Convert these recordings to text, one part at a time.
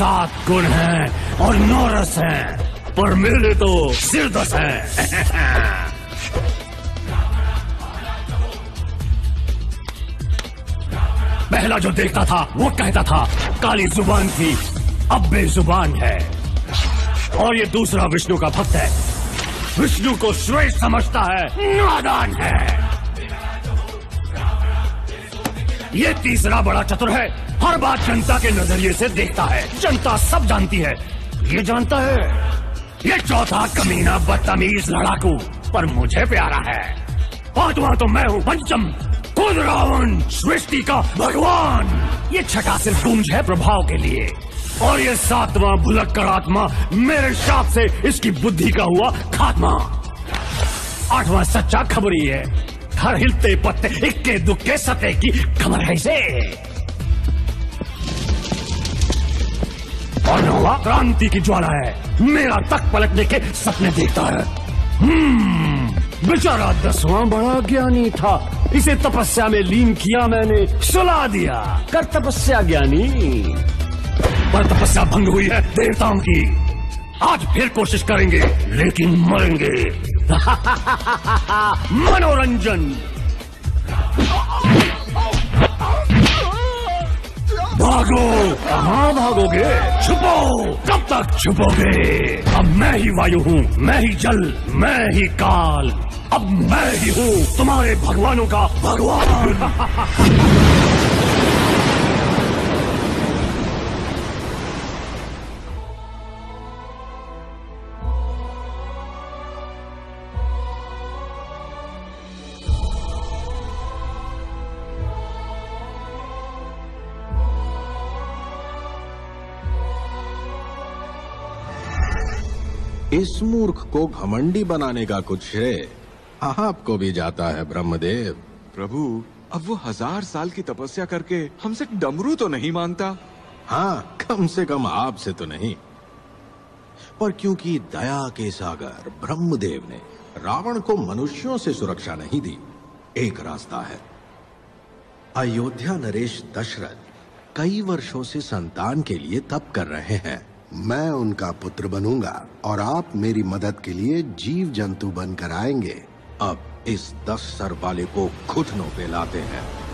सात गुण हैं और नौ रस हैं। पर मेरे तो सिर दस हैं। पहला जो देखता था वो कहता था काली ज़ुबान थी अब बेजुबान है। और ये दूसरा विष्णु का भक्त है। विष्णु को श्रेष्ठ समझता है नादान है। ये तीसरा बड़ा चतुर है हर बात जनता के नज़रिए से देखता है। जनता सब जानती है। ये जानता है, ये चौथा कमीना बदतमीज लड़ाकू। पर मुझे प्यारा है। पांचवा तो मैं हूँ पंचम। खुद रावण, सृष्टि का भगवान। ये छठा सिर्फ़ गूंज है प्रभाव के लिए। और ये सातवां भुलक कर आत्मा मेरे शाप से इसकी बुद्धि का हुआ खात्मा। आठवां सच्चा खबर खबरी है। हर हिलते पत्ते, इक्के दुक्के सते की खबर है इसे। और नौवा क्रांति की ज्वाला है। मेरा तक पलटने के सपने देखता है। हम्म बेचारा दसवां बड़ा ज्ञानी था। इसे तपस्या में लीन किया मैंने। सुला दिया। कर तपस्या ज्ञानी। पर तपस्या भंग हुई है देवताओं की। आज फिर कोशिश करेंगे, लेकिन मरेंगे। मनोरंजन। भागो कहाँ भागोगे छुपो, कब तक छुपोगे? अब मैं ही वायु हूँ, मैं ही जल, मैं ही काल। अब मैं ही हूँ तुम्हारे भगवानों का भगवान। इस मूर्ख को घमंडी बनाने का कुछ श्रेय आपको भी जाता है ब्रह्मदेव। प्रभु अब वो हज़ार साल की तपस्या करके हमसे डमरू तो नहीं माँगता हाँ कम से कम आपसे तो नहीं। पर क्योंकि दया के सागर ब्रह्मदेव ने रावण को मनुष्यों से सुरक्षा नहीं दी एक रास्ता है। अयोध्या नरेश दशरथ कई वर्षों से संतान के लिए तप कर रहे हैं। मैं उनका पुत्र बनूँगा और आप मेरी मदद के लिए जीव जंतु बनकर आएँगे। अब इस दस सर वाले को घुटनों पे लाते हैं।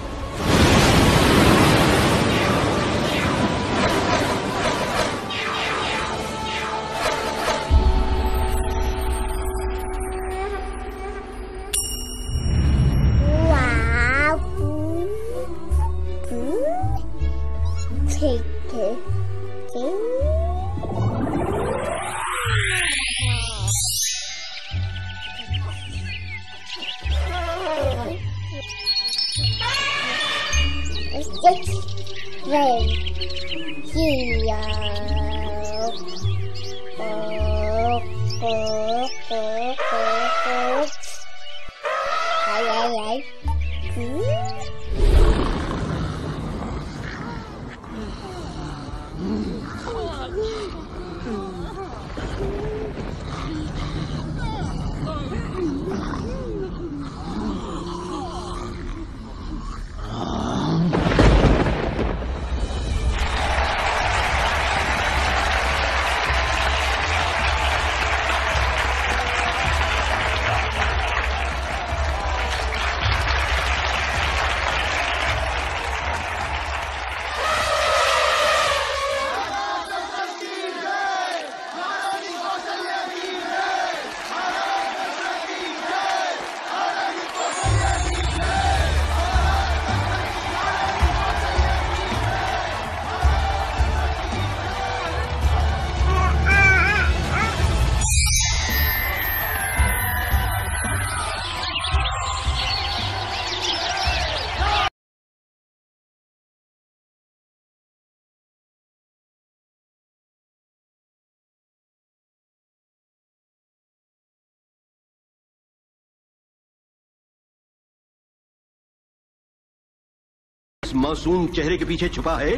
मासूम चेहरे के पीछे छुपा है?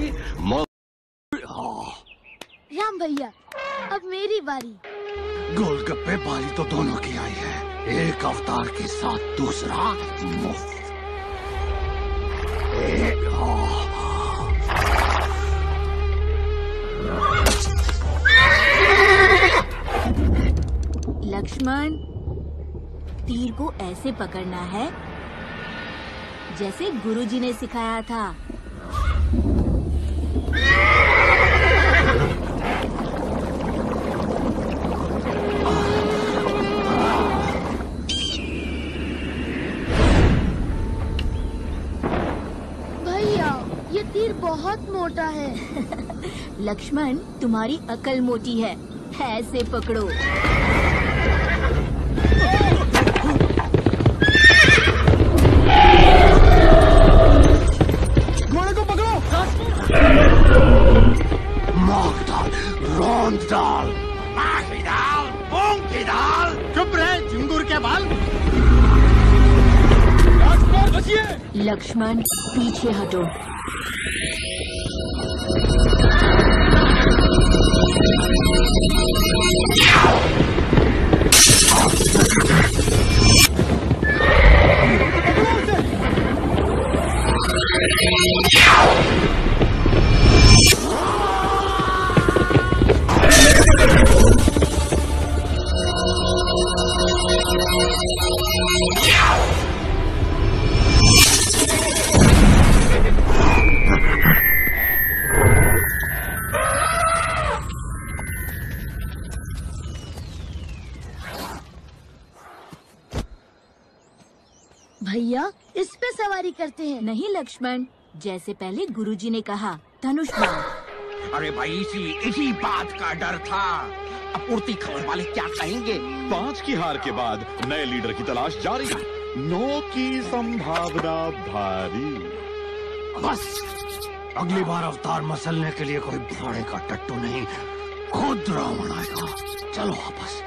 राम भैया अब मेरी बारी। गोलगप्पे बारी तो दोनों की आई है। एक अवतार के साथ दूसरा मुफ़्त। लक्ष्मण तीर को ऐसे पकड़ना है जैसे गुरुजी ने सिखाया था। भैया ये तीर बहुत मोटा है। लक्ष्मण तुम्हारी अकल मोटी है। ऐसे पकड़ो। डाल मूंग की दाल चुप रहे झुंगुर के बाल। लक्ष्मण पीछे हटो। भैया इस पे सवारी करते हैं। नहीं लक्ष्मण जैसे पहले गुरुजी ने कहा धनुष बाण अरे भाई इसी इसी बात का डर था। अपूर्ति खबर वाले क्या कहेंगे? पाँच की हार के बाद नए लीडर की तलाश जारी। नौ की संभावना भारी। बस। अगली बार अवतार मसलने के लिए कोई भाड़े का टट्टू नहीं। खुद रावण आएगा। चलो वापस।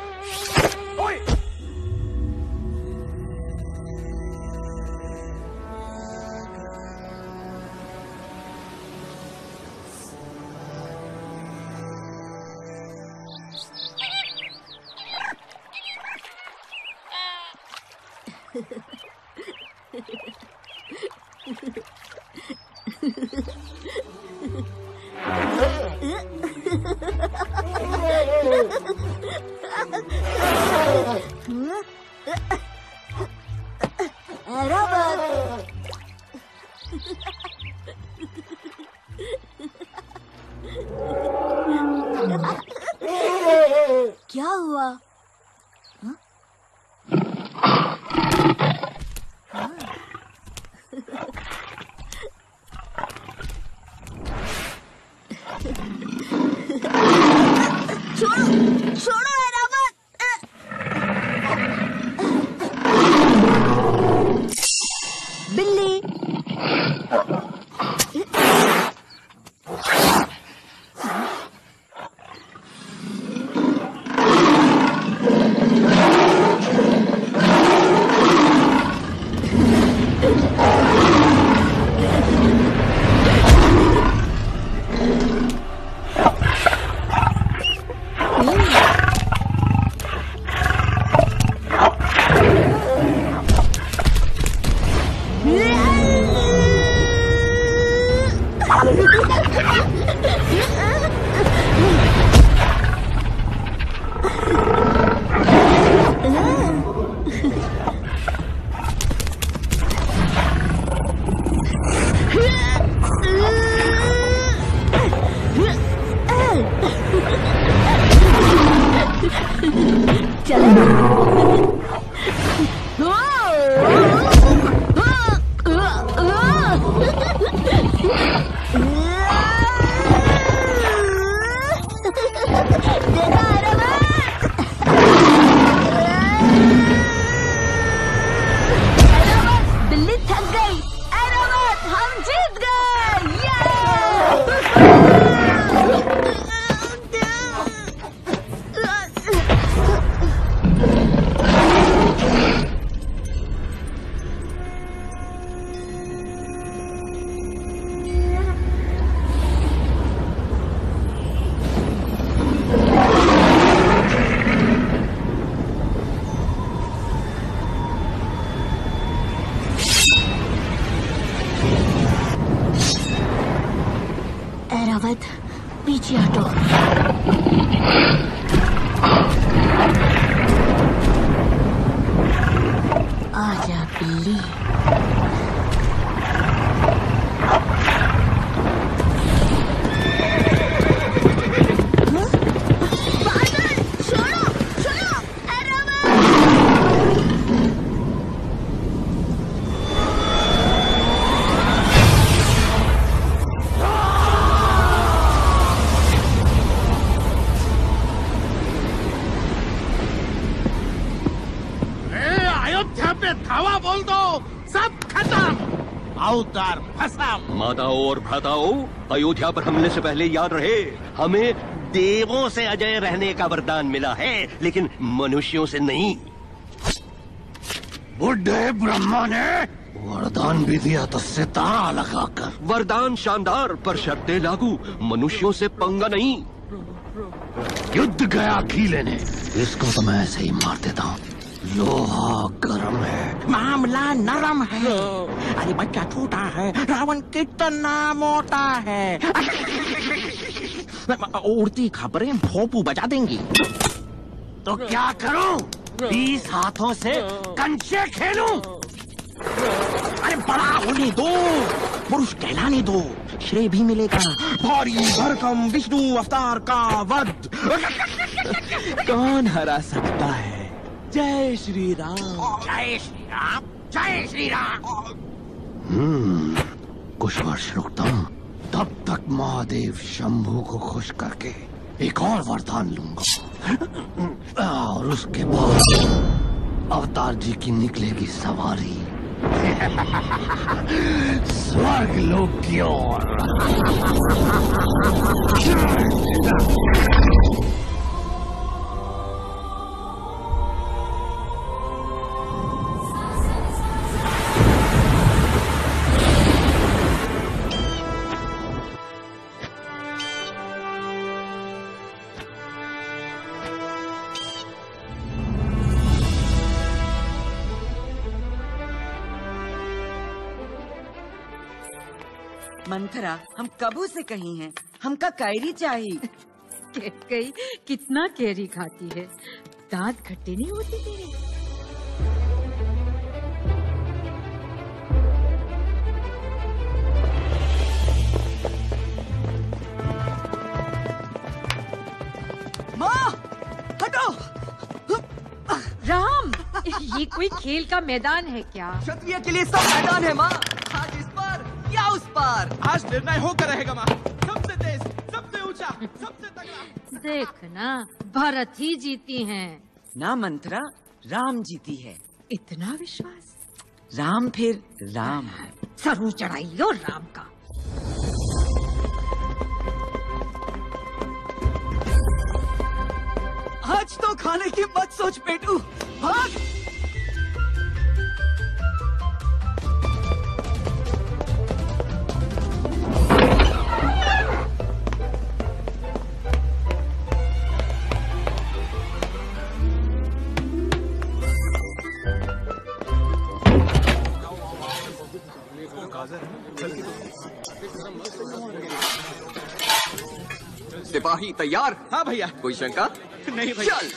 अवतार भसम माताओं और भ्राताओं अयोध्या पर हमले से पहले याद रहे। हमें देवों से अजय रहने का वरदान मिला है लेकिन मनुष्यों से नहीं। बुढ़े ब्रह्मा ने वरदान भी दिया तो सितारा लगाकर। वरदान शानदार पर शर्तें लागू। मनुष्यों से पंगा नहीं। युद्ध गया घी लेने इसको तो मैं ऐसे ही मार देता हूँ। लोहा गर्म है। मामला नरम है। अरे बच्चा छोटा है, रावण कितना मोटा है। उड़ती खबरें भोपू बजा देंगी। तो क्या करूँ? बीस हाथों से कंचे खेलूं। अरे बड़ा होने दो, पुरुष कहलाने दो, श्रेय भी मिलेगा। भारी भरकम विष्णु अवतार का वध। कौन हरा सकता है? जय श्री राम। जय श्री राम, जय श्री राम। कुछ वर्ष रुकता हूँ। तब तक महादेव शंभू को खुश करके एक और वरदान लूँगा। और उसके बाद अवतार जी की निकलेगी सवारी। स्वर्ग लोग की ओर। मंथरा हम कबू से कही हैं। हमका कैरी चाहिए। कई कितना कैरी खाती है? दांत खट्टे नहीं होते तेरे? हटो। राम ये कोई खेल का मैदान है क्या? क्षत्रिय के लिए सब मैदान है माँ। पर आज निर्णय होकर रहेगा माँ। सबसे तेज सबसे ऊँचा सबसे तगड़ा। देखना भरत ही जीती हैं। ना मंत्रा राम जीती है। इतना विश्वास? राम फिर राम है। सरू चढ़ाई लो राम का। आज तो खाने की मत सोच पेटू भाग। तैयार? हाँ भैया। कोई शंका? नहीं भैया। चल।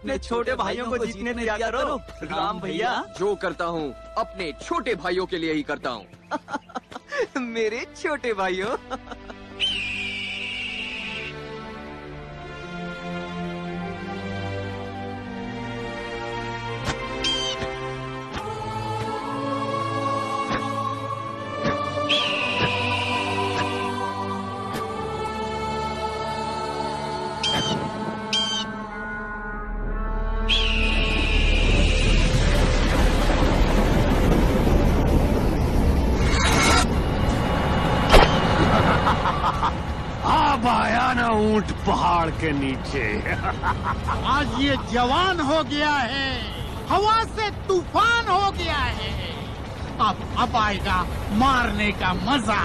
अपने छोटे भाइयों को जीतने दिया करो। राम भैया। जो करता हूँ अपने छोटे भाइयों के लिए ही करता हूँ। मेरे छोटे भाइयों। पहाड़ के नीचे आज ये जवान हो गया है हवा से तूफ़ान हो गया है अब अब आएगा मारने का मज़ा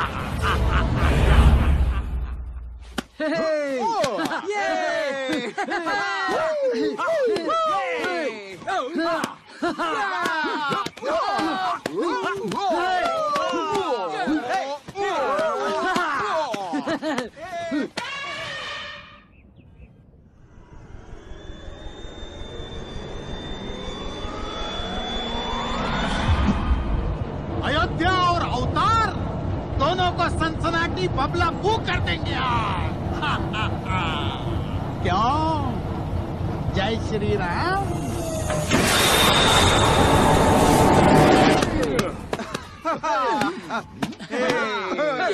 अयोध्या और अवतार दोनों को सनसनाटी बबला फू कर देंगे आज। क्यों? जय श्री राम एरावत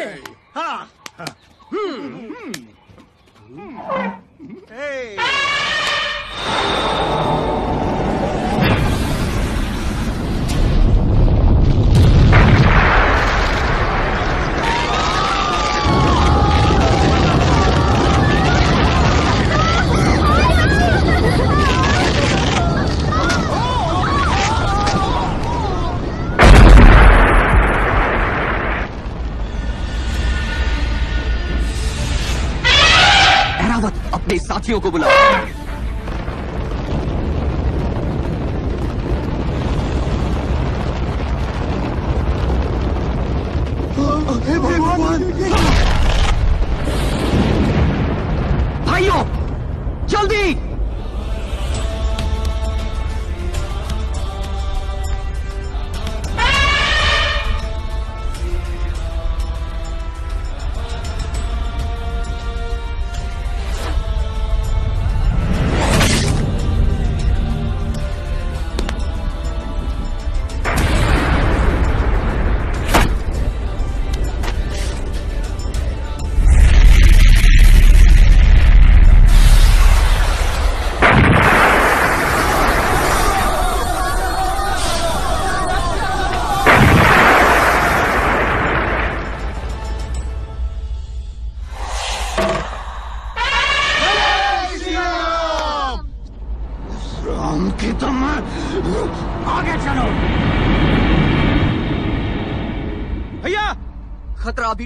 अपने साथियों को बुलाओ। भाइयों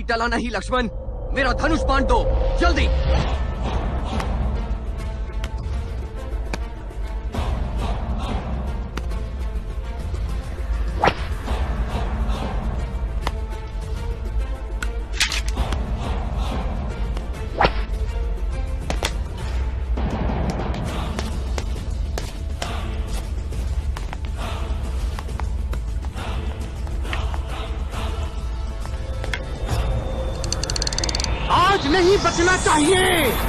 टला नहीं लक्ष्मण। मेरा धनुष बांट दो। जल्दी। आज नहीं बचना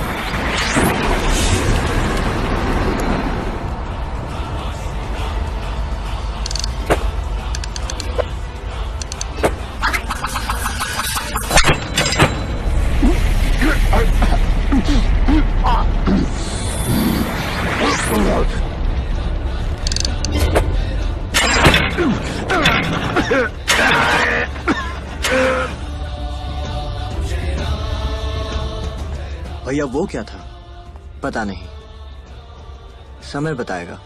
क्या था? पता नहीं। समय बताएगा।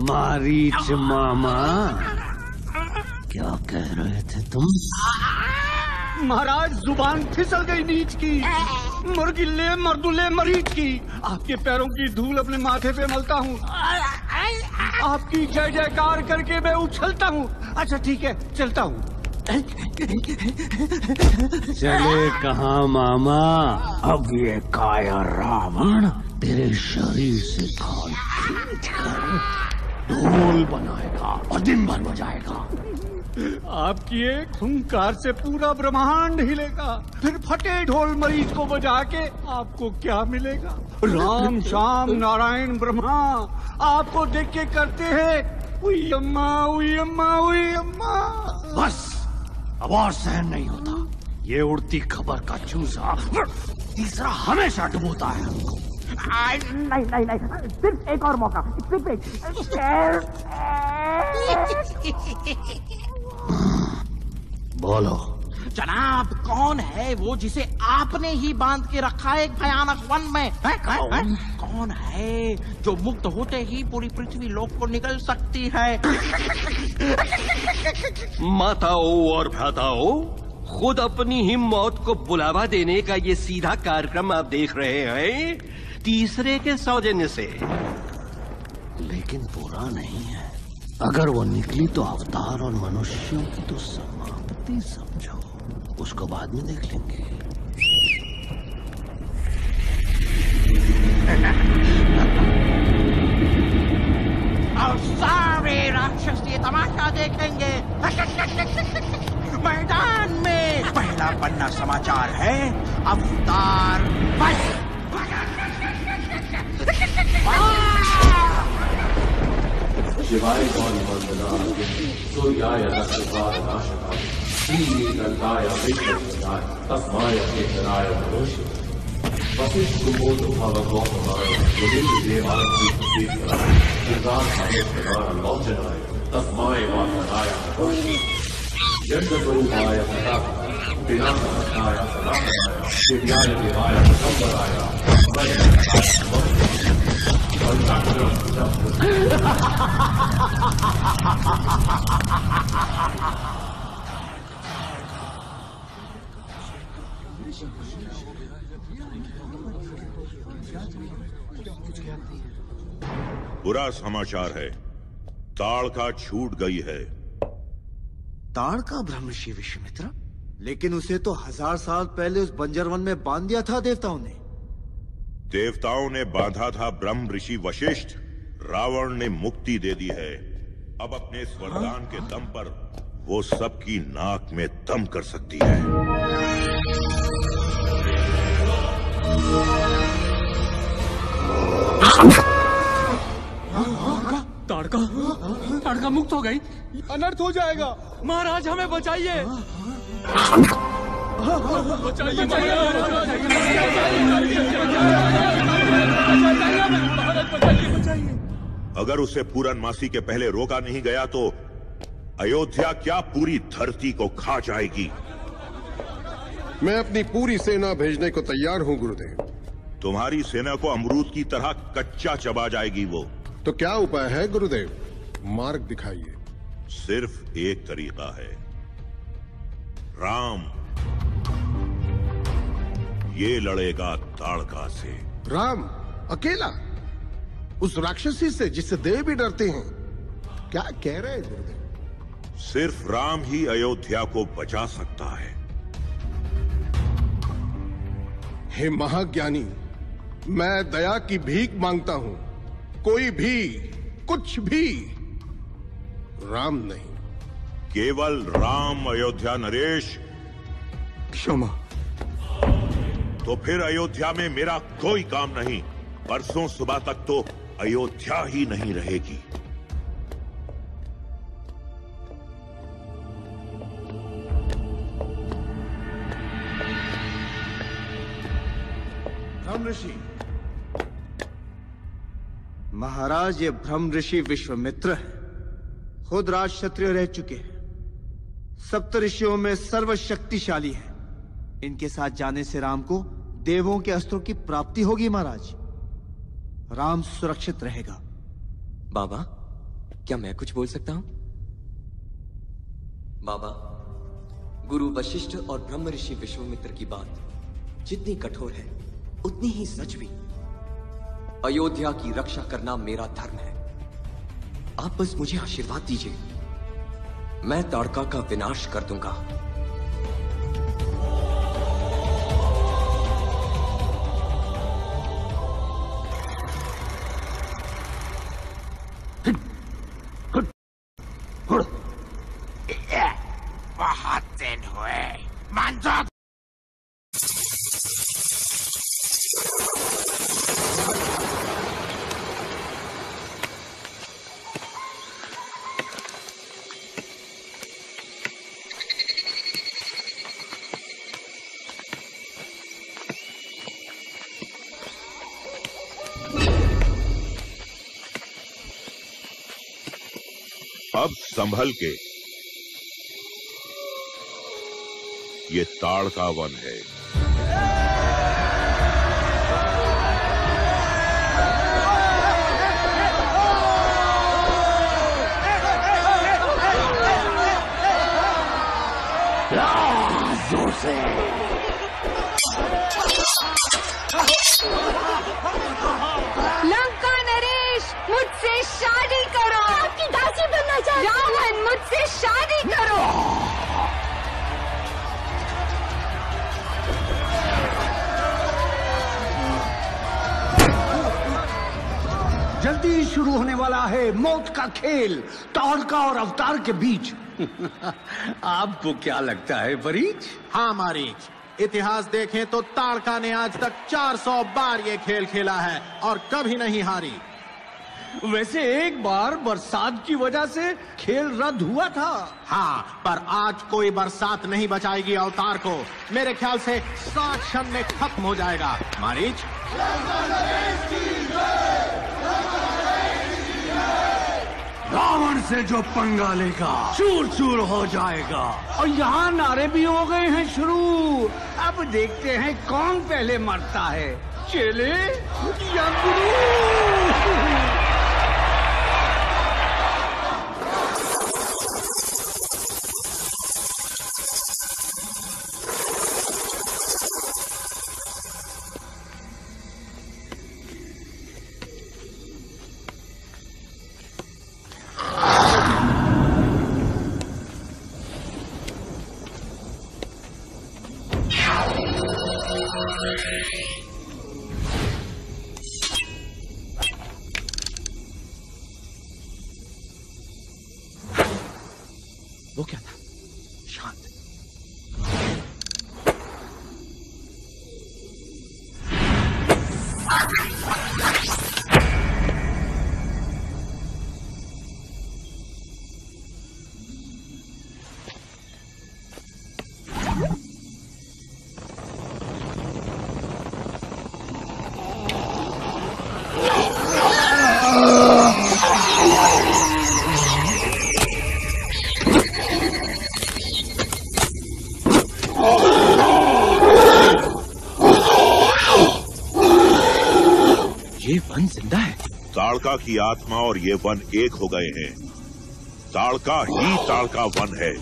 मारी मारीच मामा। क्या कह रहे थे तुम? महाराज, ज़ुबान फिसल गई नीच की। मुर्गिल्ले मर्दुल्ले मरीज़ की। आपके पैरों की धूल अपने माथे पे मलता हूँ। आपकी जय जयकार करके मैं उछलता हूँ। अच्छा ठीक है, चलता हूँ। चले कहा, मामा? अब ये काया रावण तेरे शरीर से खाल ढोल बनाएगा और दिन भर बजाएगा। आपकी एक हुंकार से पूरा ब्रह्मांड हिलेगा। फिर फटे ढोल मरीज़ को बजा के आपको क्या मिलेगा? राम श्याम नारायण ब्रह्मा आपको देख के करते हैं उई अम्मा उई अम्मा उई अम्मा बस अब और सहन नहीं होता। ये उड़ती खबर का चूसा तीसरा हमेशा डुबोता है हमको। नहीं नहीं नहीं सिर्फ़ एक और मौका। सिर्फ़ एक। बोलो। जनाब कौन है वो जिसे आपने ही बाँध के रखा है एक भयानक वन में? है, है, है? कौन है जो मुक्त होते ही पूरी पृथ्वी लोक को निकल सकती है? माताओं और भ्राताओं खुद अपनी ही मौत को बुलावा देने का ये सीधा कार्यक्रम आप देख रहे हैं तीसरे के सौजन्य से। लेकिन बुरा नहीं है। अगर वो निकली तो अवतार और मनुष्यों की तो समाप्ति समझो। उसको बाद में देख लेंगे। और सारे राक्षस ये तमाशा देखेंगे। मैदान में। पहला पन्ना समाचार है अवतार बस। ಶಿವಾಯಿಗಳನ್ನು ಬಂದದ ಸೂರ್ಯಾಯ ನಕ್ಷತ್ರಾಯ ನಾಶಕ ಶ್ರೀನೀಲಂಕಾಯ ವಿಶ್ವನಾಯ ತಸ್ಮಾಯ ಚೇತನಾಯ ಮನೋಷಿ ವಸಿಷ್ಠುಮೋದ್ಭವ ಗೋಪಮಾಯ ದೇವಾಯ ಲೋಚನಾಯ ತಸ್ಮಾಯ ವಾಸನಾಯ ಮನೋಷಿ ಜಗದ್ರೂಪಾಯ ಸದಾ ಪಿನಾಥನಾಯ ಸದಾಯ ದಿವ್ಯಾಯ ದೇವಾಯ ಸಂಬರಾಯ बुरा समाचार है। ताड़का छूट गई है। ताड़ का ब्रह्मषि विश्वमित्र? लेकिन उसे तो हज़ार साल पहले उस बंजर वन में बाँध दिया था देवताओं ने। देवताओं ने बांधा था ब्रह्म ऋषि वशिष्ठ। रावण ने मुक्ति दे दी है। अब अपने इस वरदान के दम पर वो सबकी नाक में दम कर सकती है। ताड़का ताड़का मुक्त हो गई। अनर्थ हो जाएगा। महाराज हमें बचाइए। अगर उसे पूरनमासी के पहले रोका नहीं गया तो अयोध्या क्या पूरी धरती को खा जाएगी? मैं अपनी पूरी सेना भेजने को तैयार हूँ गुरुदेव। तुम्हारी सेना को अमरूद की तरह कच्चा चबा जाएगी वो। तो क्या उपाय है गुरुदेव? मार्ग दिखाइए। सिर्फ़ एक तरीका है। राम ये लड़ेगा ताड़का से राम अकेला? उस राक्षसी से जिससे देव भी डरते हैं क्या कह रहे हैं गुरुदेव सिर्फ़ राम ही अयोध्या को बचा सकता है। हे महाज्ञानी मैं दया की भीख माँगता हूँ। कोई भी कुछ भी राम नहीं। केवल राम अयोध्या नरेश। क्षमा। तो फिर अयोध्या में मेरा कोई काम नहीं। परसों सुबह तक तो अयोध्या ही नहीं रहेगी। भ्रम ऋषि। महाराज ये भ्रम ऋषि विश्वमित्र है खुद राज क्षत्रिय रह चुके हैं। सप्त ऋषियों में सर्वशक्तिशाली है। इनके साथ जाने से राम को देवों के अस्त्रों की प्राप्ति होगी, महाराज। राम सुरक्षित रहेगा। बाबा, क्या मैं कुछ बोल सकता हूँ? बाबा, गुरु वशिष्ठ और ब्रह्म ऋषि विश्वामित्र की बात जितनी कठोर है, उतनी ही सच भी। अयोध्या की रक्षा करना मेरा धर्म है। आप बस मुझे आशीर्वाद दीजिए। मैं ताड़का का विनाश कर दूँगा। संभल के। ये ताड़ का वन है। लंका नरेश मुझसे दासी बनना चाहती रावण मुझसे शादी करो। जल्दी शुरू होने वाला है मौत का खेल ताड़का और अवतार के बीच। आपको क्या लगता है बरीज हाँ मारीच। इतिहास देखें तो ताड़का ने आज तक 400 बार ये खेल खेला है और कभी नहीं हारी। वैसे एक बार बरसात की वजह से खेल रद्द हुआ था। हाँ पर आज कोई बरसात नहीं बचाएगी अवतार को। मेरे ख्याल से सात क्षण में खत्म हो जाएगा। मारीच। रावण से जो पंगा लेगा चूर चूर हो जाएगा। और यहाँ नारे भी हो गए हैं शुरू। अब देखते हैं कौन पहले मरता है। चेले या गुरु? ताड़का की आत्मा और ये वन एक हो गए हैं। ताड़का ही ताड़का वन है।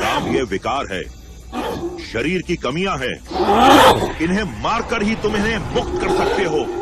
राम ये विकार है। शरीर की कमियाँ हैं। इन्हें मारकर ही तुम इन्हें मुक्त कर सकते हो।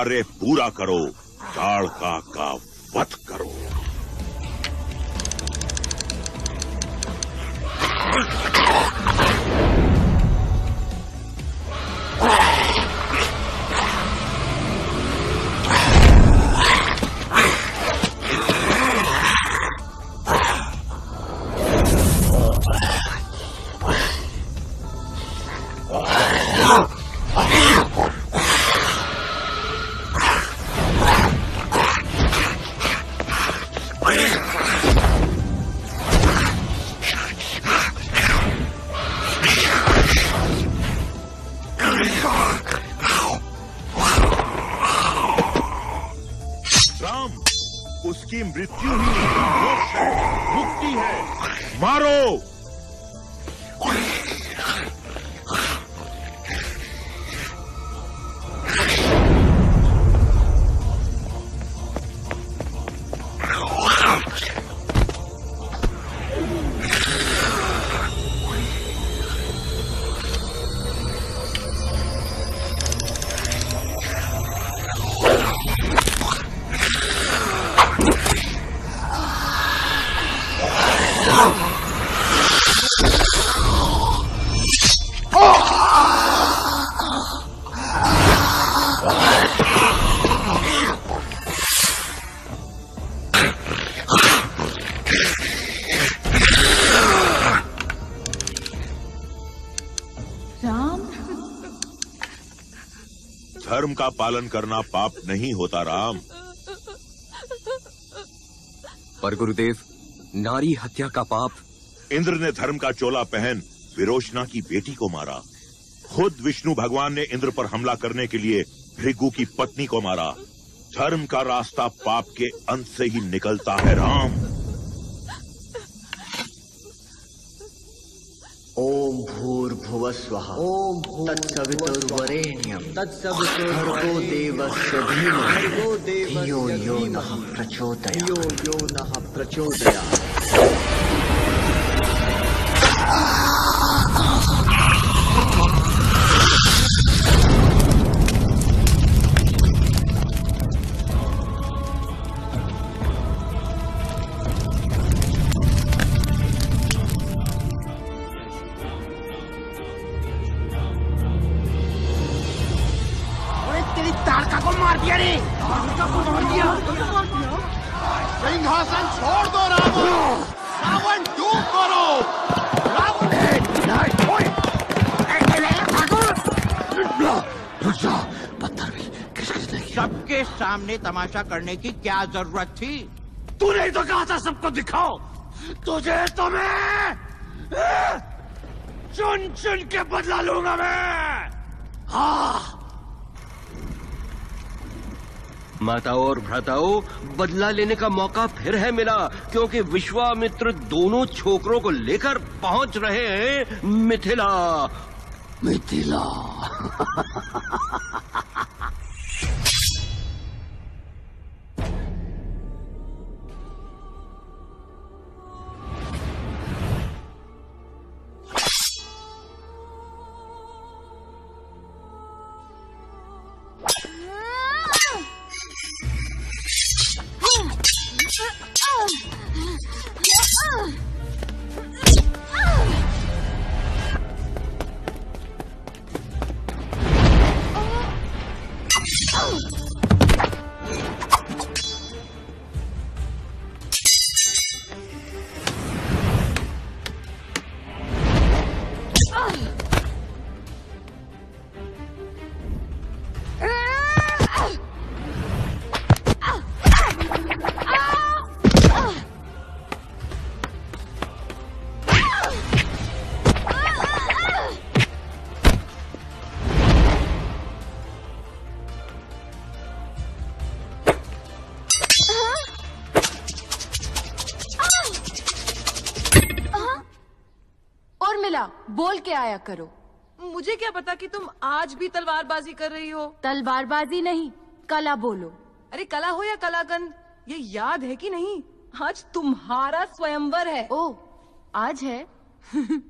कार्य पूरा करो। धर्म का पालन करना पाप नहीं होता राम। पर गुरुदेव नारी हत्या का पाप। इंद्र ने धर्म का चोला पहन विरोचना की बेटी को मारा। खुद विष्णु भगवान ने इंद्र पर हमला करने के लिए भृगु की पत्नी को मारा। धर्म का रास्ता पाप के अंत से ही निकलता है राम। ओम भूर्भुव स्वः ओम तत्सवितुर्वरेण्यम। तत्सवितुर्भर्गो भर्गो देवस्य धीमहि। भर्गो देवस्य धियो यो नः प्रचोदयात्। यो यो नः प्रचोदयात्। सामने तमाशा करने की क्या ज़रूरत थी? तूने ही तो कहा था सबको दिखाओ। तुझे तो मैं चुन चुन के बदला लूँगा मैं। हाँ। माताओं और भ्राताओं बदला लेने का मौका फिर है मिला क्योंकि विश्वामित्र दोनों छोकरों को लेकर पहुँच रहे हैं मिथिला। मिथिला। के आया करो। मुझे क्या पता कि तुम आज भी तलवारबाजी कर रही हो? तलवारबाजी नहीं कला बोलो। अरे कला हो या कलाकंद ये याद है कि नहीं? आज तुम्हारा स्वयंवर है। ओ आज है?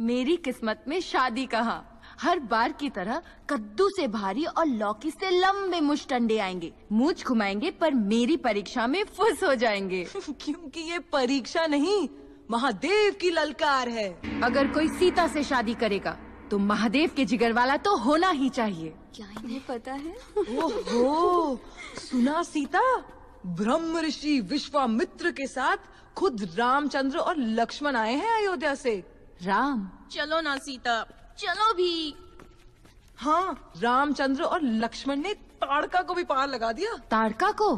मेरी किस्मत में शादी कहा। हर बार की तरह कद्दू से भारी और लौकी से लंबे मुश्तंडे आएँगे। मूछ घुमाएँगे पर मेरी परीक्षा में फुस हो जाएँगे। क्योंकि ये परीक्षा नहीं महादेव की ललकार है। अगर कोई सीता से शादी करेगा तो महादेव के जिगर वाला तो होना ही चाहिए। क्या इन्हें पता है? ओहो सुना सीता? ब्रह्म ऋषि विश्वामित्र के साथ खुद रामचंद्र और लक्ष्मण आए हैं अयोध्या से। राम। चलो ना सीता चलो भी। हाँ रामचंद्र और लक्ष्मण ने ताड़का को भी पार लगा दिया। ताड़का को?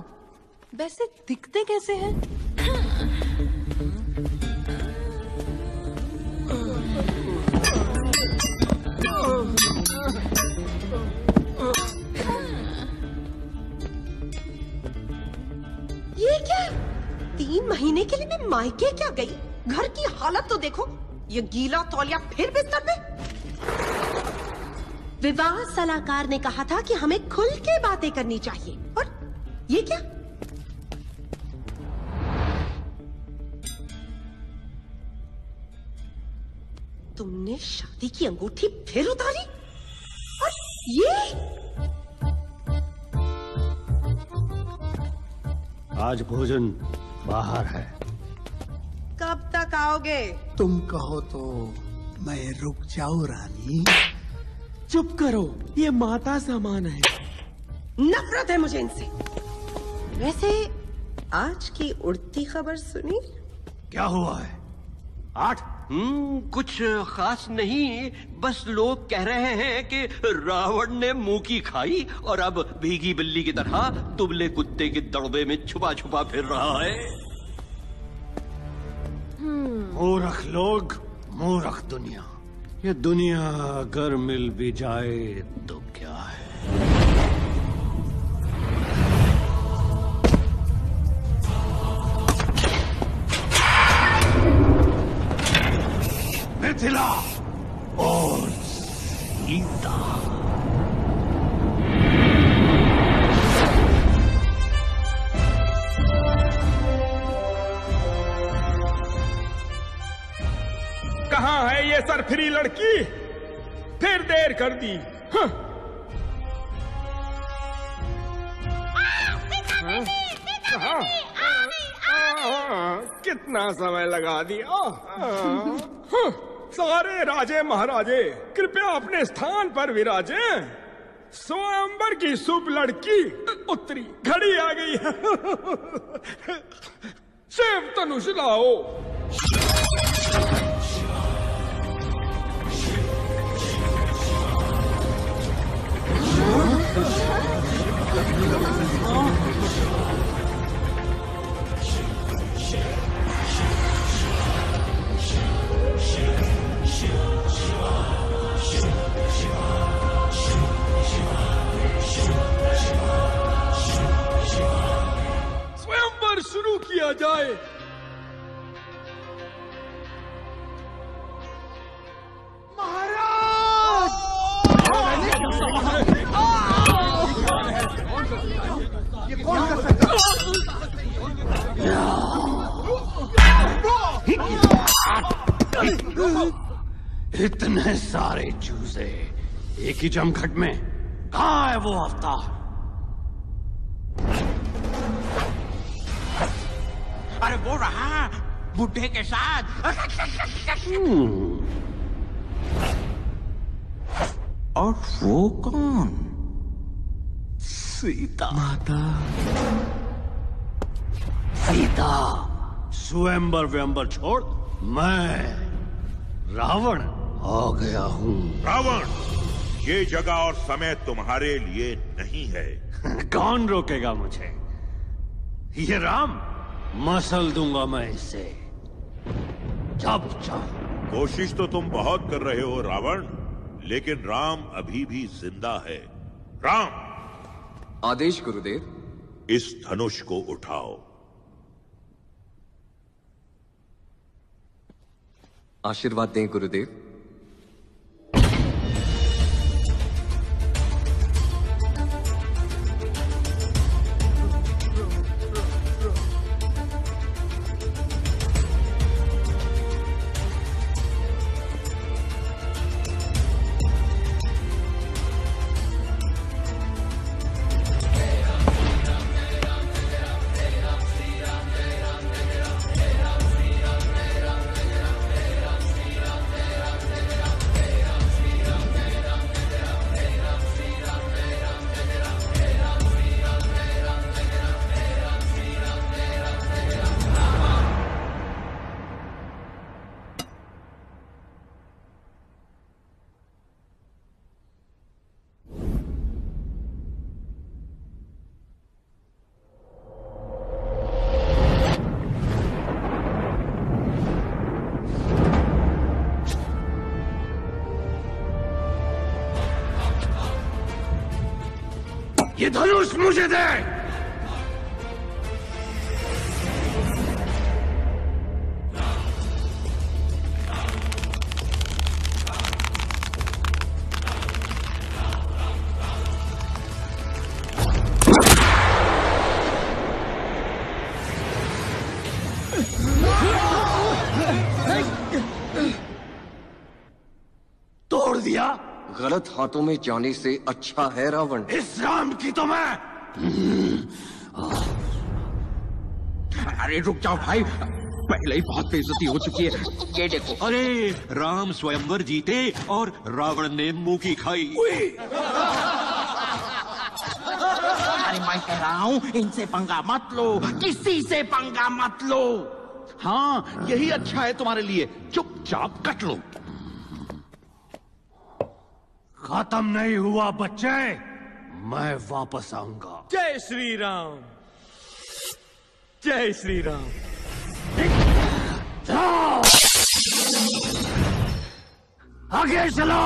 वैसे दिखते कैसे हैं? ये क्या? तीन महीने के लिए मैं मायके क्या गई? घर की हालत तो देखो। ये गीला तौलिया फिर बिस्तर पे। विवाह सलाहकार ने कहा था कि हमें खुल के बातें करनी चाहिए। और ये क्या? तुमने शादी की अंगूठी फिर उतारी? और ये? आज भोजन बाहर है। कब तक आओगे? तुम कहो तो मैं रुक जाऊँ रानी। चुप करो ये माता समान है। नफरत है मुझे इनसे। वैसे आज की उड़ती खबर सुनी? क्या हुआ है? आठ हम्म कुछ खास नहीं बस लोग कह रहे हैं कि रावण ने मूकी खाई और अब भीगी बिल्ली की तरह दुबले कुत्ते के दड़बे में छुपा छुपा फिर रहा है। मूर्ख लोग मूर्ख दुनिया। ये दुनिया अगर मिल भी जाए तो क्या है? मिथिला और सीता कहाँ है ये सरफरी लड़की? फिर देर कर दी। हाँ। हाँ? हाँ, कितना समय लगा दिया। सारे राजे महाराजे, कृपया अपने स्थान पर विराजे। स्वयंबर की शुभ लड़की उत्तरी घड़ी आ गई। है शिव तनुष लाओ। किया जाए। इतने सारे चूजे एक ही जमघट में कहा है वो अवतार? अरे वो रहा बुढ़े के साथ। और वो कौन? सीता। माता। सीता। स्वयंबर व्यंबर छोड़ मैं रावण आ गया हूँ। रावण ये जगह और समय तुम्हारे लिए नहीं है। कौन रोकेगा मुझे? ये राम। मसल दूँगा मैं इसे। जब चाह कोशिश तो तुम बहुत कर रहे हो रावण लेकिन राम अभी भी ज़िंदा है। राम! आदेश गुरुदेव। इस धनुष को उठाओ। आशीर्वाद दें गुरुदेव। ये धनुष मुझे हाथों में जाने से अच्छा है रावण। इस राम की तो मैं। अरे रुक जाओ भाई। पहले ही बहुत बेइज्जती हो चुकी है। ये देखो। अरे राम स्वयंवर जीते और रावण ने मुँह की खाई अरे मैं कह रहा हूँ इनसे पंगा मत लो किसी से पंगा मत लो। हाँ यही अच्छा है तुम्हारे लिए। चुपचाप कट लो। खत्म नहीं हुआ बच्चे। मैं वापस आऊँगा। जय श्री राम जय श्री राम आगे चलो।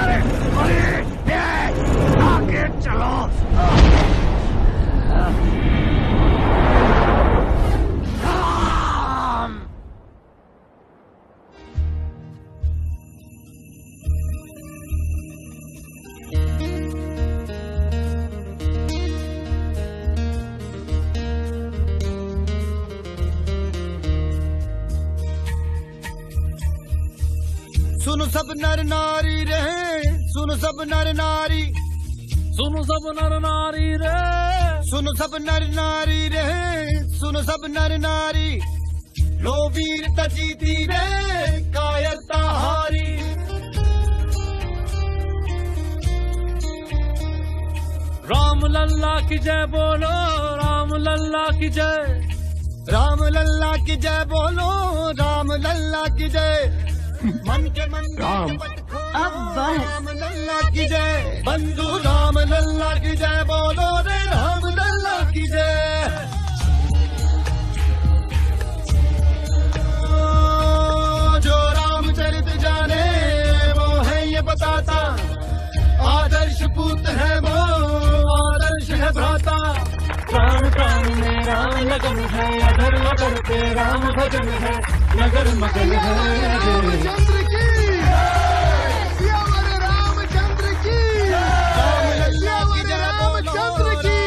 अरे अरे आगे चलो। नर नारी रहे सुन सब नर नारी। सुन सब नर नारी रे। सुन सब नर नारी रहे सुन सब नर नारी। लो वीर तजीती रे कायरता हारी राम लल्ला की जय बोलो राम लल्ला की जय। राम लल्ला की जय बोलो राम लल्ला की जय। मन के मन राम। अब राम लल्ला की जय। बंधु राम लल्ला की जय। बोलो रे राम लल्ला की जय। जो रामचरित जाने वो है ये बताता। आदर्श पुत्र है वो आदर्श है भ्राता। प्राण प्राण में राम लगन है अधर मगर पे राम भजन है। नगर मगन है। रामचंद्र की। रामचंद्र की। के।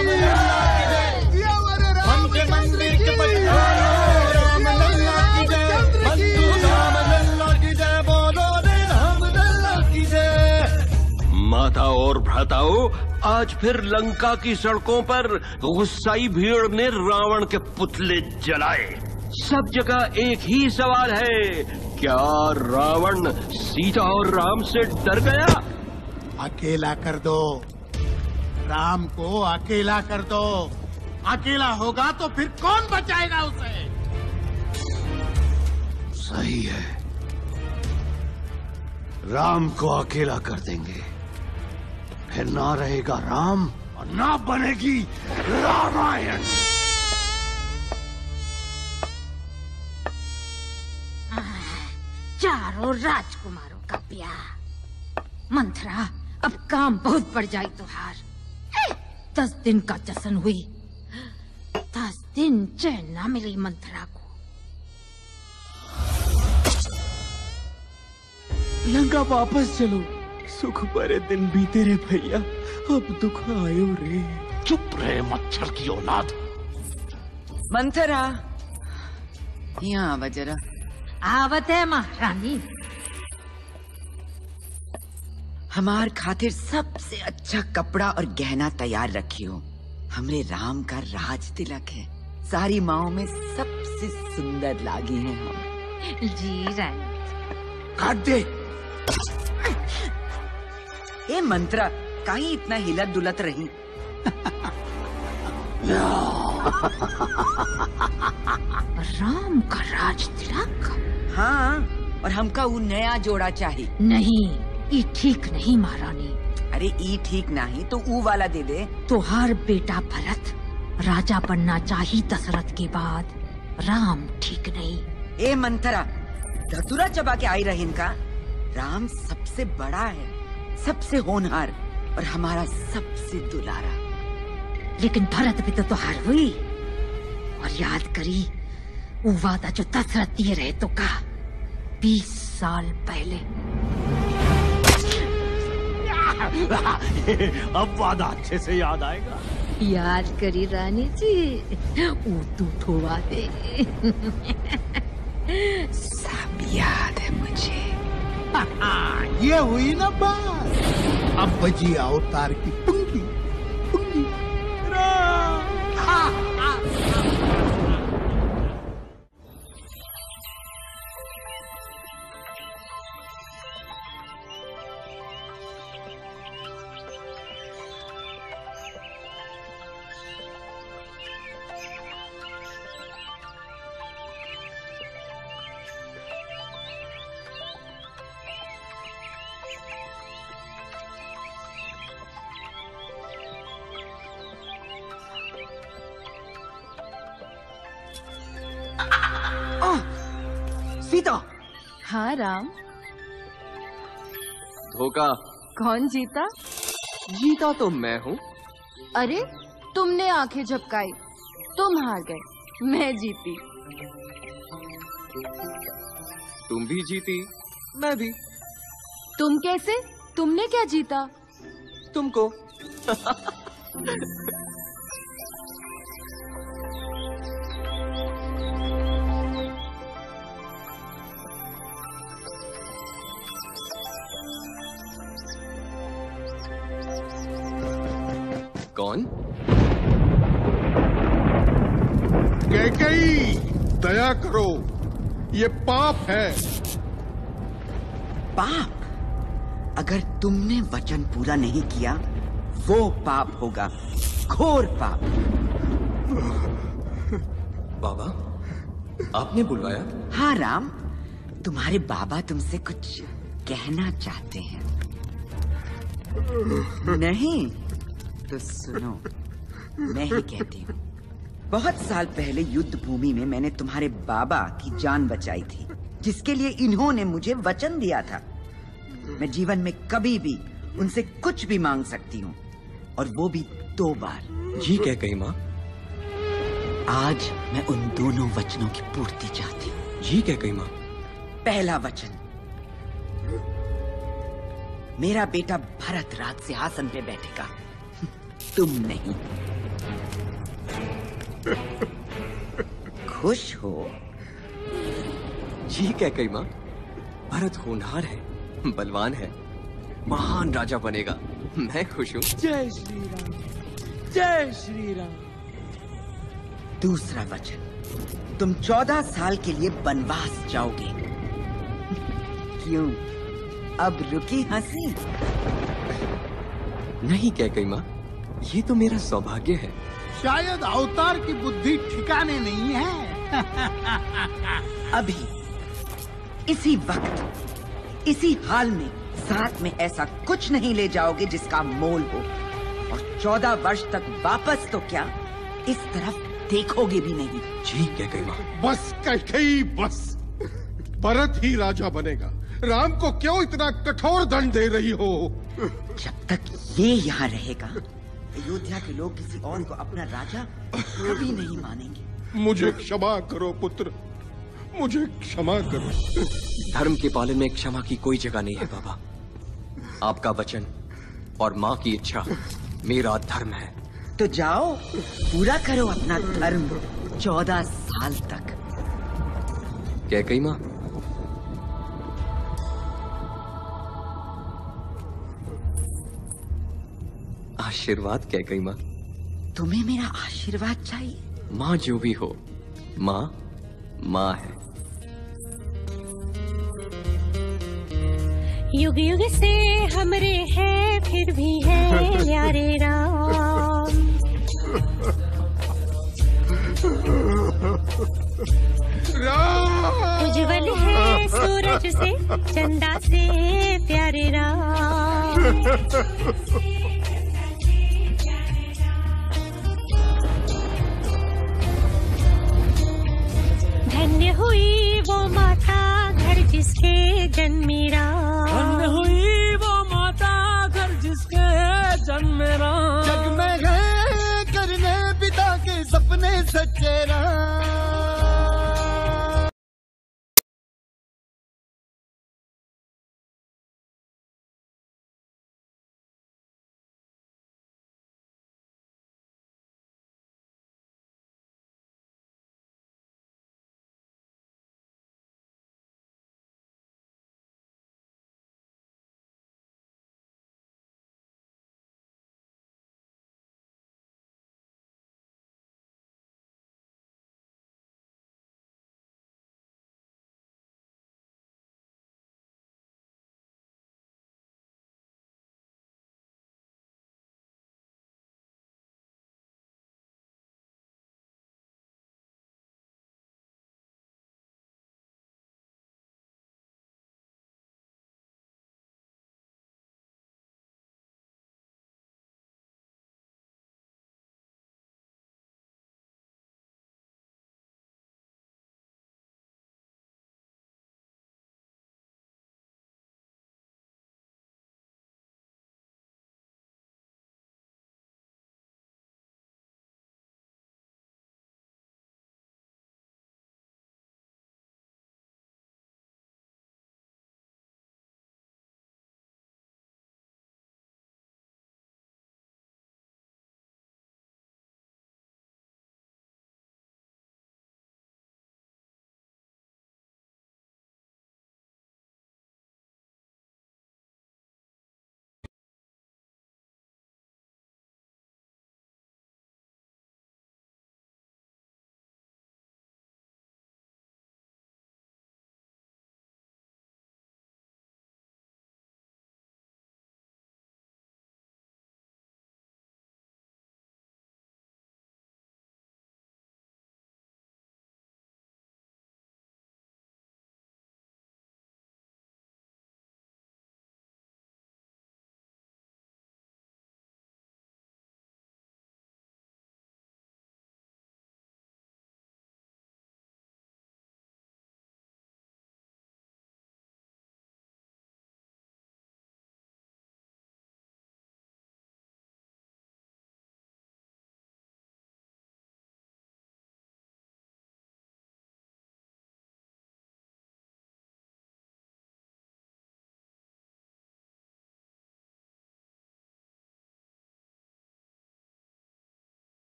की। माता और भ्राताओं आज फिर लंका की सड़कों पर गुस्साई भीड़ ने रावण के पुतले जलाए। सब जगह एक ही सवाल है क्या रावण सीता और राम से डर गया? अकेला कर दो। राम को अकेला कर दो। अकेला होगा तो फिर कौन बचाएगा उसे? सही है। राम को अकेला कर देंगे। फिर ना रहेगा राम और ना बनेगी रामायण। चारों राजकुमारों का ब्याह मंथरा अब काम बहुत बढ़ जाए तुहार दस दिन का जश्न हुई। दस दिन चैन ना मिली मंथरा को। लंका वापस चलो। सुख भरे दिन बीते रे भैया। अब दुख आयो रे। चुप रहे मच्छर की औलाद। मंथरा यहाँ आवा जरा आवत है महारानी। हमार खातिर सबसे अच्छा कपड़ा और गहना तैयार रखियो हमरे राम का राज तिलक है। सारी माओ में सबसे सुंदर लागी है हम। जी रानी। काट दे। ए मंत्रा काहे इतना हिलत दुलत रही? राम का राज तिलक? हाँ और हमका वो नया जोड़ा चाहिए नहीं ये ठीक नहीं महारानी। अरे ई ठीक नहीं तो ऊ वाला दे दे। तुहार बेटा भरत राजा बनना चाहिए दशरथ के बाद। राम ठीक नहीं। ए मंथरा धतुरा चबा के आई रही इनका? राम सबसे बड़ा है सबसे होनहार और हमारा सबसे दुलारा। लेकिन भरत भी तो तुहार हुई। और याद करी वो वादा जो दशरथ दिए रहे तो का बीस साल पहले। अब वादा अच्छे से याद आएगा। याद करी रानी जी वो तू ठोवा दे। सब याद है मुझे। ये हुई ना बात। अब बजी अवतार की राम धोखा। कौन जीता? जीता तो मैं हूँ। अरे तुमने आँखें झपकाई तुम हार गए मैं जीती। तुम भी जीती मैं भी। तुम कैसे? तुमने क्या जीता? तुमको। कौन? कैकई दया करो। ये पाप है। पाप? अगर तुमने वचन पूरा नहीं किया वो पाप होगा। घोर पाप। बाबा आपने बुलवाया? हाँ राम। तुम्हारे बाबा तुमसे कुछ कहना चाहते हैं। नहीं। तो सुनो मैं ही कहती हूँ। बहुत साल पहले युद्ध भूमि में मैंने तुम्हारे बाबा की जान बचाई थी जिसके लिए इन्होंने मुझे वचन दिया था। मैं जीवन में कभी भी उनसे कुछ भी मांग सकती हूँ और वो भी दो बार। जी कह गई माँ। आज मैं उन दोनों वचनों की पूर्ति चाहती हूँ। जी कह गई माँ। पहला वचन मेरा बेटा भरत राज सिंहासन पे बैठेगा। तुम नहीं। खुश हो। जी कह गई माँ। भरत होनहार है बलवान है महान राजा बनेगा। मैं खुश हूँ। जय श्री राम जय श्री राम दूसरा वचन तुम चौदह साल के लिए बनवास जाओगे। क्यों? अब रुकी हँसी। नहीं कह गई माँ। ये तो मेरा सौभाग्य है। शायद अवतार की बुद्धि ठिकाने नहीं है। अभी इसी वक्त इसी हाल में साथ में ऐसा कुछ नहीं ले जाओगे जिसका मोल हो। और चौदह वर्ष तक वापस तो क्या इस तरफ़ देखोगे भी नहीं। जी कह गई बस कैकई बस। भरत ही राजा बनेगा। राम को क्यों इतना कठोर दंड दे रही हो? जब तक ये यहाँ रहेगा अयोध्या के लोग किसी और को अपना राजा कभी नहीं मानेंगे। मुझे क्षमा करो पुत्र। मुझे क्षमा करो। धर्म के पालन में क्षमा की कोई जगह नहीं है बाबा। आपका वचन और माँ की इच्छा मेरा धर्म है। तो जाओ पूरा करो अपना धर्म चौदह साल तक। कह गई माँ? आशीर्वाद कह गई माँ। तुम्हें मेरा आशीर्वाद चाहिए? माँ जो भी हो माँ माँ है। युग युग से हमरे हैं फिर भी है यारे राम। उज्जवल है सूरज से चंदा से प्यारे राम। धन्य हुई वो माता घर जिसके जन्मी राम। धन्य हुई वो माता घर जिसके जन्म में राम। जग में गए करने पिता के सपने सच्चे राम।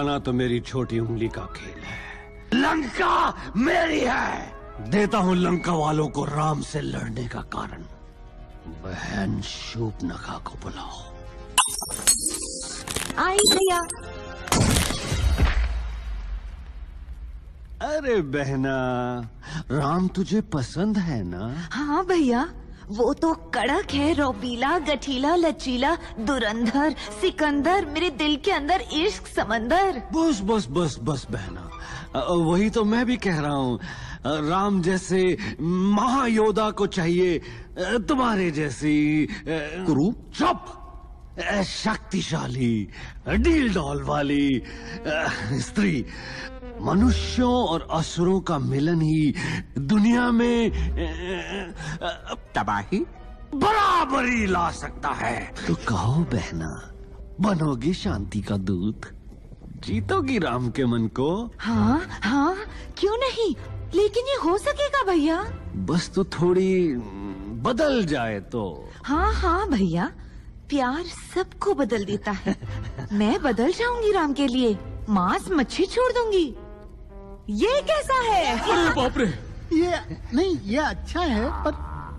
आना तो मेरी छोटी उंगली का खेल है। लंका मेरी है। देता हूँ लंका वालों को राम से लड़ने का कारण। बहन शूप नखा को बुलाओ। आई भैया। अरे बहना राम तुझे पसंद है ना? हाँ भैया। वो तो कड़क है रोबीला गठीला लचीला दुरंधर सिकंदर मेरे दिल के अंदर इश्क समंदर। बस बस बस बस बहना। वही तो मैं भी कह रहा हूँ। राम जैसे महायोधा को चाहिए तुम्हारे जैसी गुरु चुप शक्तिशाली डील डॉल वाली स्त्री। मनुष्यों और असुरों का मिलन ही दुनिया में तबाही बराबरी ला सकता है। तो कहो बहना बनोगी शांति का दूत जीतोगी राम के मन को। हाँ हाँ क्यों नहीं? लेकिन ये हो सकेगा भैया। बस तो थोड़ी बदल जाए तो। हाँ हाँ भैया प्यार सबको बदल देता है। मैं बदल जाऊँगी राम के लिए। मांस मच्छी छोड़ दूँगी। ये कैसा है? अरे बाप रे ये नहीं ये अच्छा है पर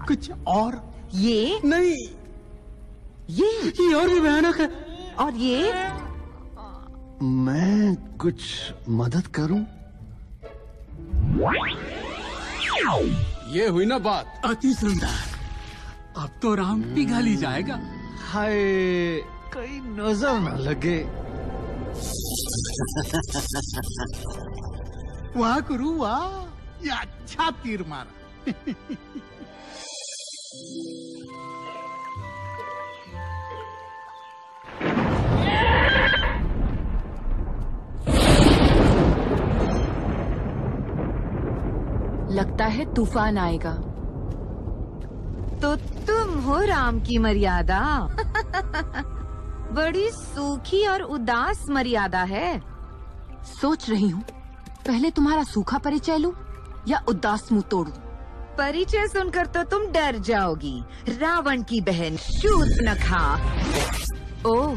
कुछ और। ये? नहीं। ये? ये और भी भयानक है। और ये? मैं कुछ मदद करूँ? ये हुई ना बात। अति सुंदर। अब तो राम पिघल ही जाएगा। हाय कहीं नज़र न लगे। वाह गुरु वाह। ये अच्छा तीर मारा। लगता है तूफ़ान आएगा। तो तुम हो राम की मर्यादा। बड़ी सूखी और उदास मर्यादा है। सोच रही हूँ पहले तुम्हारा सूखा परिचय लूँ या उदास मुँह तोड़ू? परिचय सुनकर तो तुम डर जाओगी। रावण की बहन शूर्पणखा ओ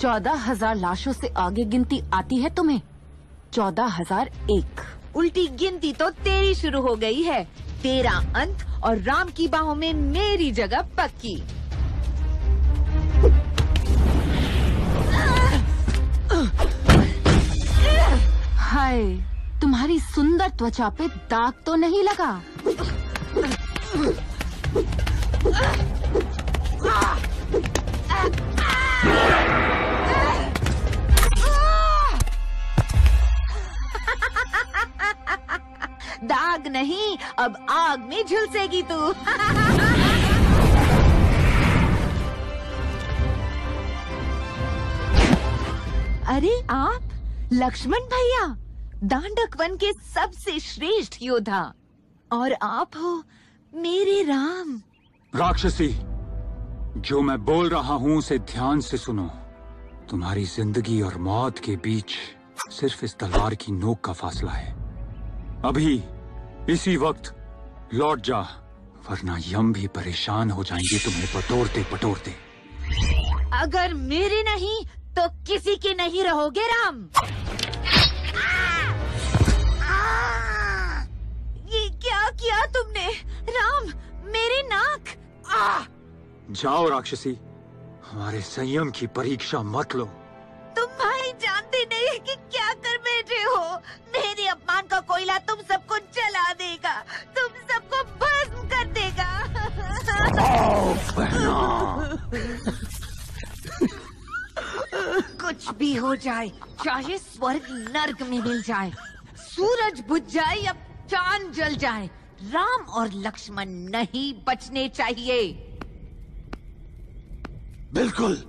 चौदह हज़ार लाशों से आगे गिनती आती है तुम्हें? चौदह हज़ार एक। उल्टी गिनती तो तेरी शुरू हो गई है। तेरा अंत और राम की बाहों में मेरी जगह पक्की। हाय, तुम्हारी सुंदर त्वचा पे दाग तो नहीं लगा? दाग नहीं, अब आग में झुलसेगी तू। अरे, आप? लक्ष्मण भैया दांडक वन के सबसे श्रेष्ठ योद्धा। और आप हो मेरे राम। राक्षसी जो मैं बोल रहा हूँ उसे ध्यान से सुनो। तुम्हारी ज़िंदगी और मौत के बीच सिर्फ़ इस तलवार की नोक का फासला है। अभी इसी वक्त लौट जा वरना यम भी परेशान हो जाएँगे तुम्हें पटोरते पटोरते अगर मेरे नहीं तो किसी के नहीं रहोगे राम। क्या किया तुमने? राम मेरी नाक। आ! जाओ राक्षसी हमारे संयम की परीक्षा मत लो। तुम भाई जानते नहीं कि क्या कर बैठे हो। मेरे अपमान का कोयला तुम सबको जला देगा। तुम सबको भस्म कर देगा। कुछ भी हो जाए चाहे स्वर्ग नर्क में मिल जाए सूरज बुझ जाए या चाँद जल जाए राम और लक्ष्मण नहीं बचने चाहिए। बिल्कुल।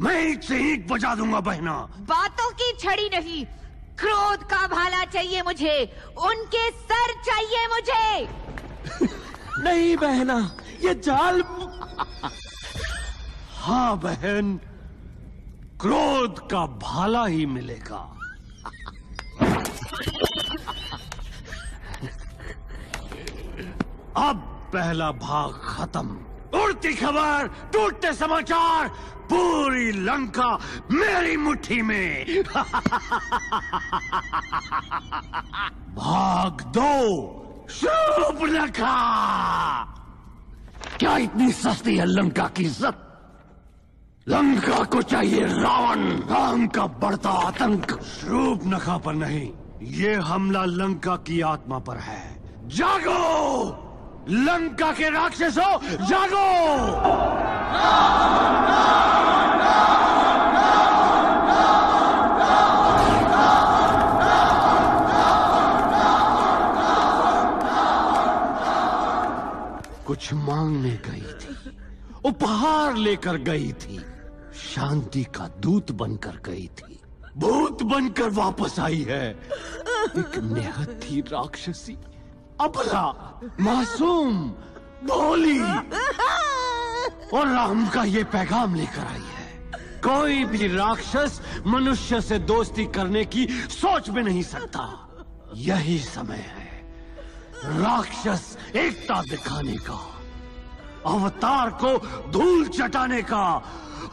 मैं ईट से ईट बजा दूँगा बहना। बातों की छड़ी नहीं क्रोध का भाला चाहिए मुझे उनके सर चाहिए मुझे। नहीं बहना ये जाल। हाँ बहन क्रोध का भाला ही मिलेगा। अब पहला भाग खत्म। उड़ती खबर, टूटते समाचार, पूरी लंका मेरी मुट्ठी में। भाग दो शूर्पणखा क्या इतनी सस्ती है लंका की इज़्ज़त? लंका को चाहिए रावण, राम का बढ़ता आतंक। शूर्पणखा पर नहीं, ये हमला लंका की आत्मा पर है। जागो! लंका के राक्षसों, जागो! कुछ मांगने गई थी, उपहार लेकर गई थी। शांति का दूत बनकर गई थी। भूत बनकर वापस आई है। एक निहत थी राक्षसी अबला मासूम भोली और राम का ये पैगाम लेकर आई है। कोई भी राक्षस मनुष्य से दोस्ती करने की सोच भी नहीं सकता। यही समय है राक्षस एकता दिखाने का, अवतार को धूल चटाने का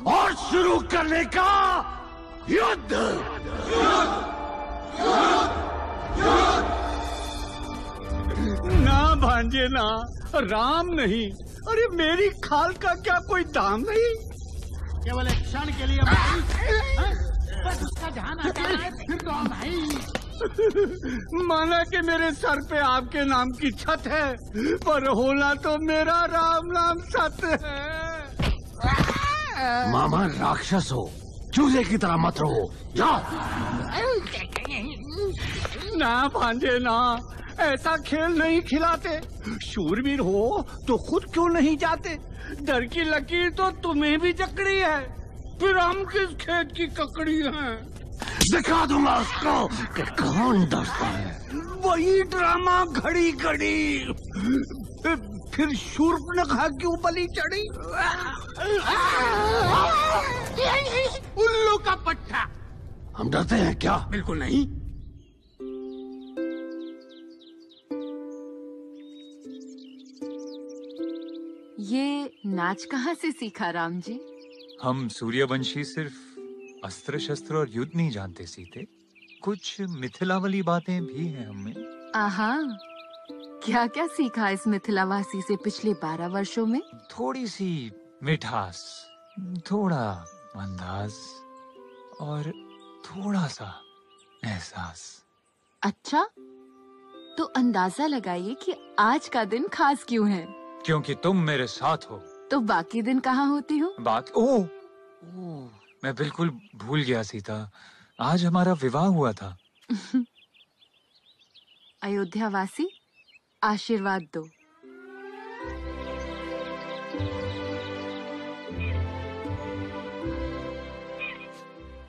और शुरू करने का युद्ध। ना भांजे ना राम नहीं। अरे मेरी खाल का क्या कोई दाम नहीं? केवल एक क्षण के लिए भाई हाँ, बस उसका ध्यान है फिर तो भाई माना कि मेरे सर पे आपके नाम की छत है पर होना तो मेरा राम नाम सत्य है। मामा राक्षस हो चूजे की तरह मत रहो। जाओ। ना भांजे ना ऐसा खेल नहीं खिलाते। शूरवीर हो तो खुद क्यों नहीं जाते? डर की लकीर तो तुम्हें भी जकड़ी है। फिर हम किस खेत की ककड़ी हैं? दिखा दूँगा उसको कि कौन डरता है। वही ड्रामा घड़ी घड़ी। फिर शूर्पणखा क्यों बलि चढ़ी? उल्लू का पट्टा। हम डरते हैं क्या? बिल्कुल नहीं। ये नाच कहाँ से सीखा राम जी? हम सूर्यवंशी सिर्फ़ अस्त्र शस्त्र और युद्ध नहीं जानते सीते। कुछ मिथिलावली बातें भी हैं हमें। आहा क्या क्या सीखा इस मिथिलावासी से पिछले बारह वर्षों में? थोड़ी सी मिठास थोड़ा अंदाज और थोड़ा सा एहसास। अच्छा तो अंदाज़ा लगाइए कि आज का दिन खास क्यों है? क्योंकि तुम मेरे साथ हो। तो बाकी दिन कहाँ होती हूँ? बात ओ, ओ मैं बिल्कुल भूल गया सीता। आज हमारा विवाह हुआ था। अयोध्या वासी आशीर्वाद दो।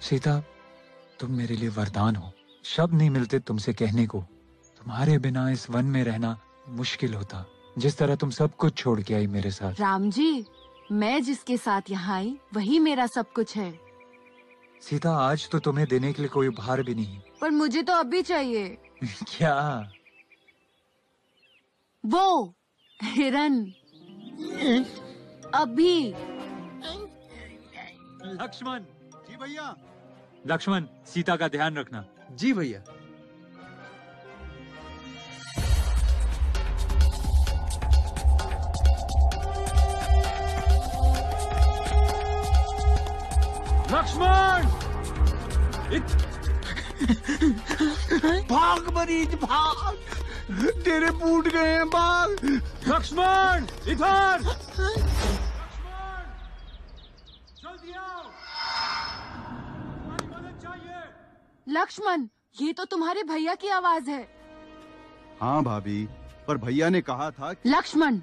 सीता तुम मेरे लिए वरदान हो। शब्द नहीं मिलते तुमसे कहने को। तुम्हारे बिना इस वन में रहना मुश्किल होता। जिस तरह तुम सब कुछ छोड़ के आई मेरे साथ। राम जी मैं जिसके साथ यहाँ आई वही मेरा सब कुछ है। सीता आज तो तुम्हें देने के लिए कोई उपहार भी नहीं। पर मुझे तो अभी चाहिए। क्या? वो हिरन। अभी। लक्ष्मण। जी भैया। लक्ष्मण सीता का ध्यान रखना। जी भैया। लक्ष्मण! भाग मरीज़ भाग! तेरे फूट गए हैं बाल लक्ष्मण इधर! लक्ष्मण ये तो तुम्हारे भैया की आवाज़ है। हाँ भाभी पर भैया ने कहा था लक्ष्मण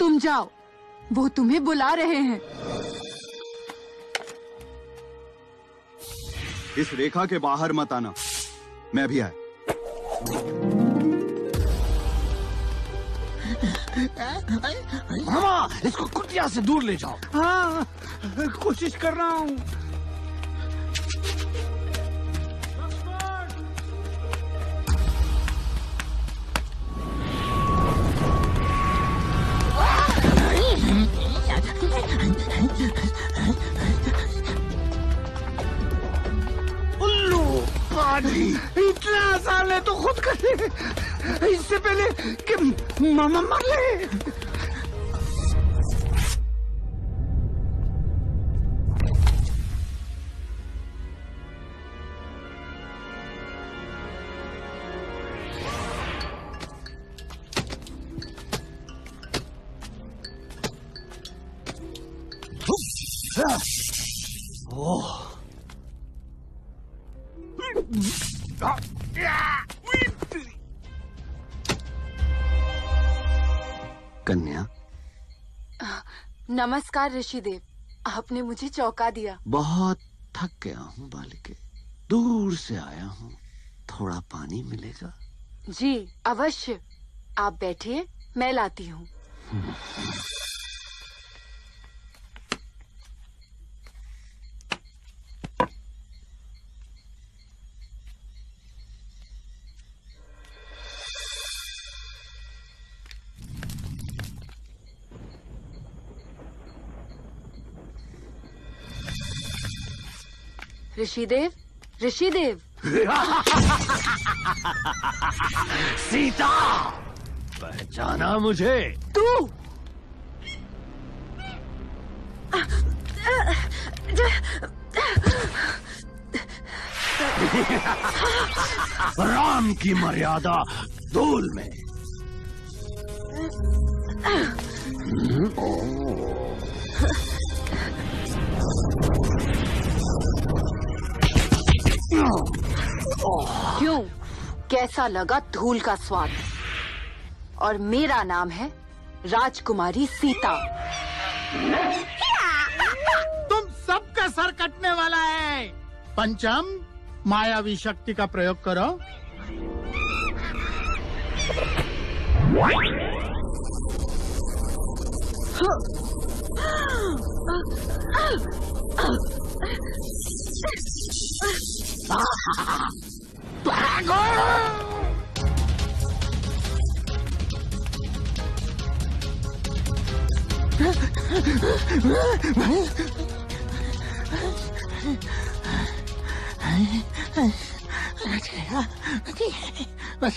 तुम जाओ। वो तुम्हें बुला रहे हैं। इस रेखा के बाहर मत आना। मैं भी आया। मामा इसको कुटिया से दूर ले जाओ। हाँ। कोशिश कर रहा हूँ। पानी। इतना आसान है तो खुद करे इससे पहले कि मामा मर ले। नमस्कार ऋषिदेव। आपने मुझे चौंका दिया। बहुत थक गया हूँ बालिके। दूर से आया हूँ। थोड़ा पानी मिलेगा। जी अवश्य। आप बैठिए मैं लाती हूँ। ऋषिदेव? ऋषिदेव? सीता! पहचाना मुझे। तू! राम की मर्यादा धूल में। क्यों? कैसा लगा धूल का स्वाद? और मेरा नाम है राजकुमारी सीता। तुम सबका सर कटने वाला है। पंचम, मायावी शक्ति का प्रयोग करो। 啊哈！打狗！哎哎哎哎哎！哎哎哎！我这呀，我这，我这。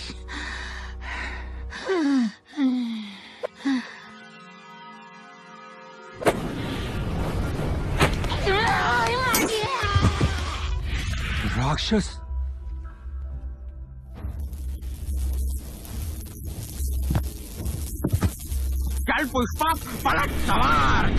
राक्षस चल पुष्पा पलट सवार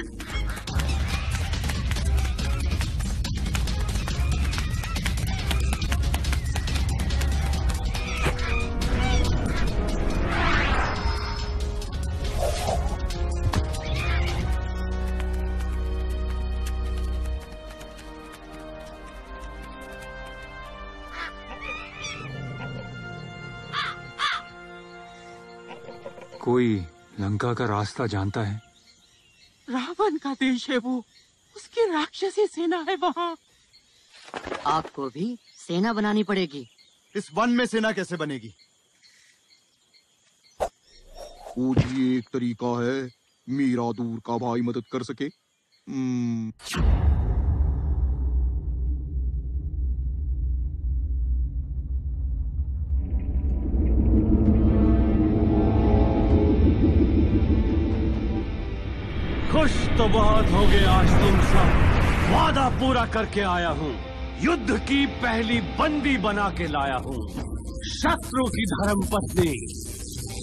कोई लंका का रास्ता जानता है। रावण का देश है वो। उसकी राक्षसी सेना है वहाँ। आपको भी सेना बनानी पड़ेगी। इस वन में सेना कैसे बनेगी? वो भी एक तरीका है मीरा दूर का भाई मदद कर सके। तो बहुत हो गए आज तुम सब। वादा पूरा करके आया हूँ। युद्ध की पहली बंदी बना के लाया हूँ। शत्रु की धर्म पत्नी,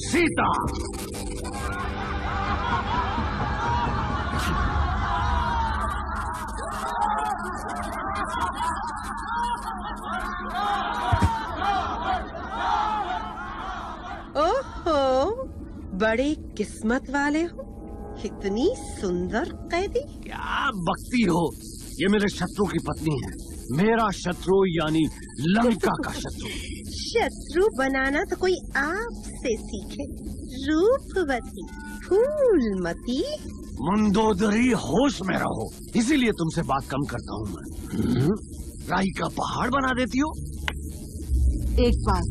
सीता। ओहो, बड़े किस्मत वाले हो। इतनी सुंदर कैदी। क्या बकती हो? ये मेरे शत्रु की पत्नी है। मेरा शत्रु यानी लंका का शत्रु। शत्रु बनाना तो कोई आपसे सीखे। रूपवती फूलमती। मंदोदरी होश में रहो। इसीलिए तुमसे बात कम करता हूँ मैं। हम्म? राई का पहाड़ बना देती हो। एक बार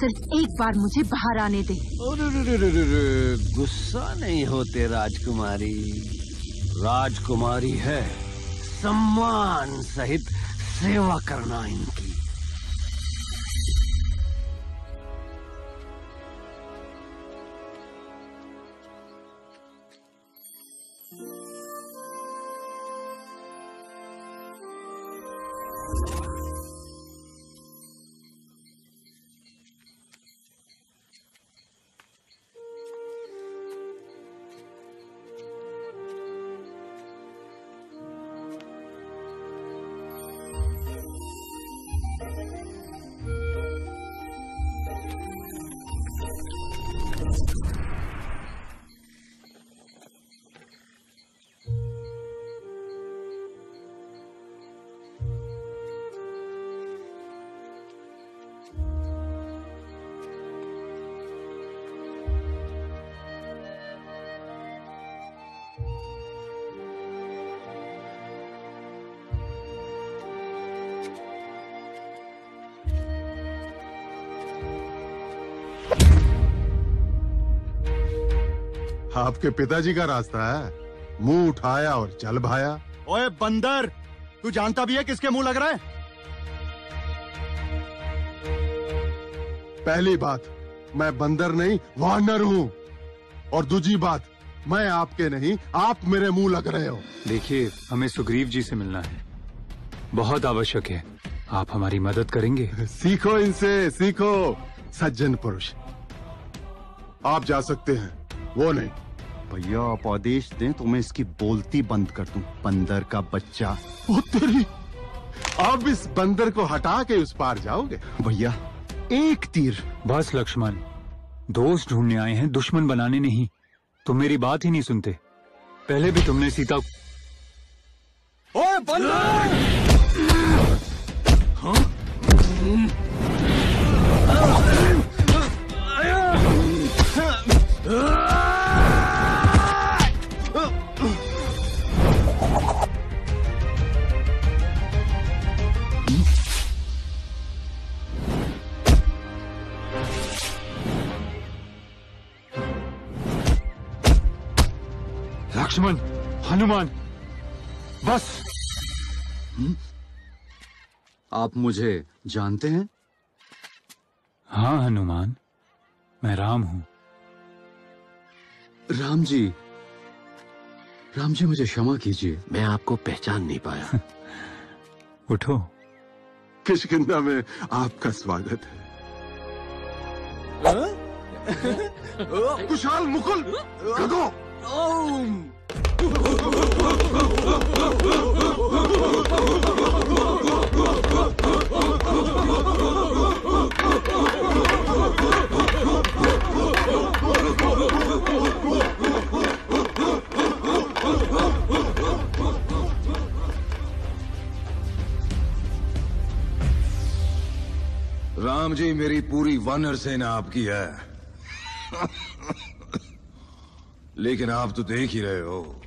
सिर्फ़ एक बार मुझे बाहर आने दे। गुस्सा नहीं होते राजकुमारी। राजकुमारी है सम्मान सहित सेवा करना इनकी। आपके पिताजी का रास्ता है। मुँह उठाया और चल भाया। ओए बंदर तू जानता भी है किसके मुँह लग रहा है? पहली बात मैं बंदर नहीं वानर हूँ। और दूसरी बात मैं आपके नहीं आप मेरे मुँह लग रहे हो। देखिए हमें सुग्रीव जी से मिलना है। बहुत आवश्यक है। आप हमारी मदद करेंगे। सीखो इनसे सीखो सज्जन पुरुष। आप जा सकते हैं वो नहीं। भैया आप आदेश दें तो मैं इसकी बोलती बंद कर दूँ। बंदर का बच्चा। ओ तेरी। आप इस बंदर को हटा के उस पार जाओगे? भैया एक तीर। बस लक्ष्मण। दोस्त ढूँढने आए हैं दुश्मन बनाने नहीं। तुम मेरी बात ही नहीं सुनते। पहले भी तुमने सीता ओए बंदर! लक्ष्मण हनुमान बस आप मुझे जानते हैं हाँ हनुमान मैं राम हूँ राम जी राम जी मुझे क्षमा कीजिए मैं आपको पहचान नहीं पाया उठो किशकिंदा में आपका स्वागत है कुशाल मुकुल गदो राम जी, मेरी पूरी वानर सेना आपकी है। लेकिन आप तो देख ही रहे हो।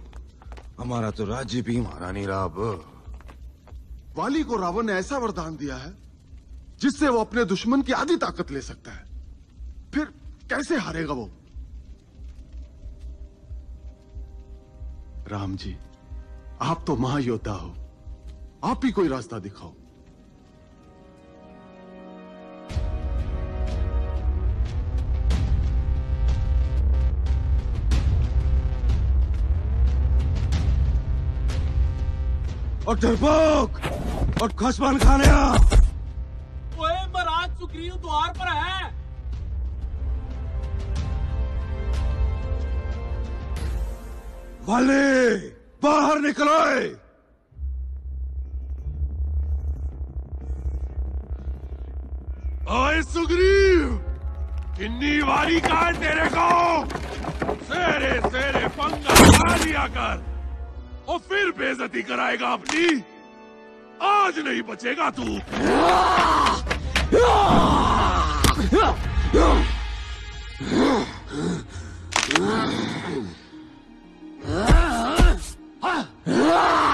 हमारा तो राज्य भी महारानी राव वाली को रावण ने ऐसा वरदान दिया है, जिससे वो अपने दुश्मन की आधी ताकत ले सकता है। फिर कैसे हारेगा वो? राम जी, आप तो महायोद्धा हो। आप ही कोई रास्ता दिखाओ। और डरपोक और खसमान खाने आ। ओए महाराज सुग्रीव द्वार पर है। वाले बाहर निकलो! ओए सुग्रीव किन्नी वारी का तेरे को। सेरे सेरे पंगा खा लिया कर। और फिर बेजती कराएगा अपनी आज नहीं बचेगा तू Ah!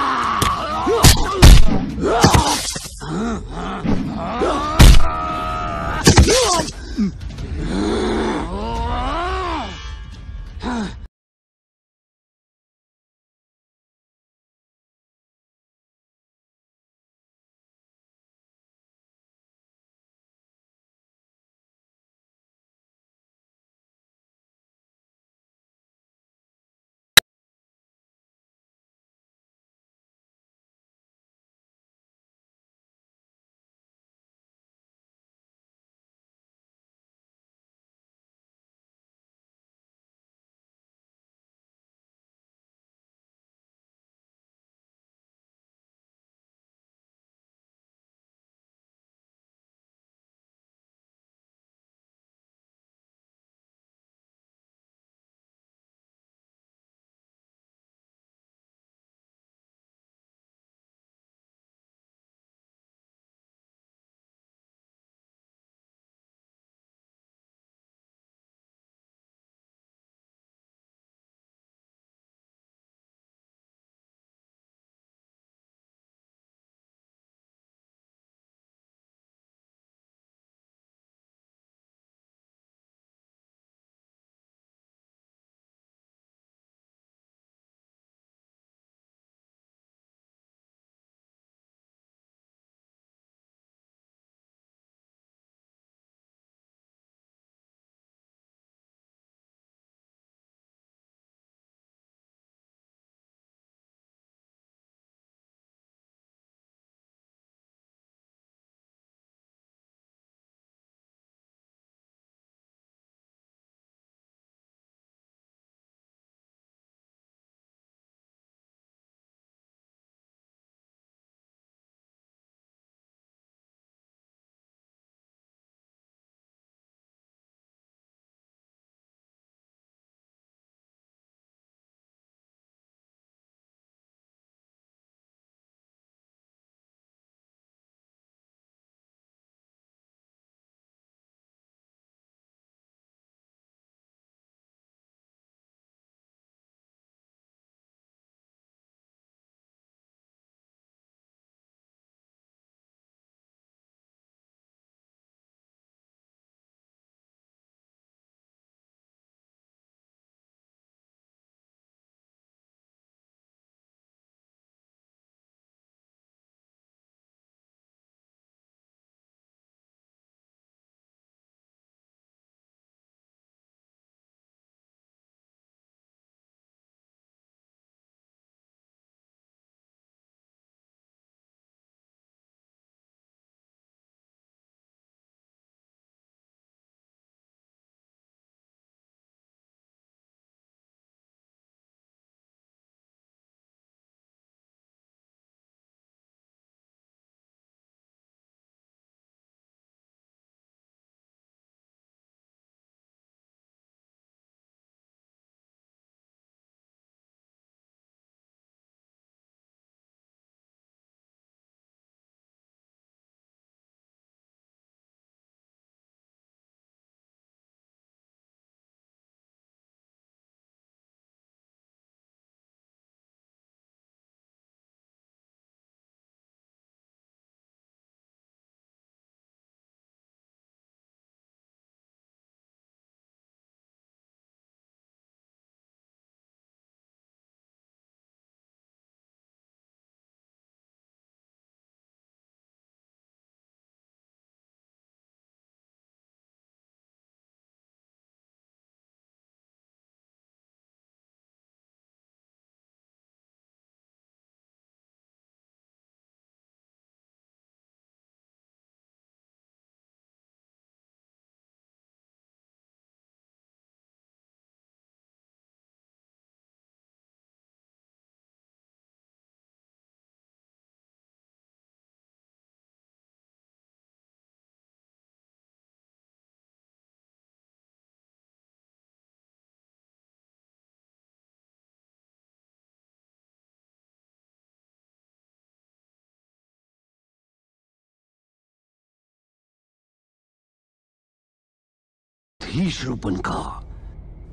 शूपन का,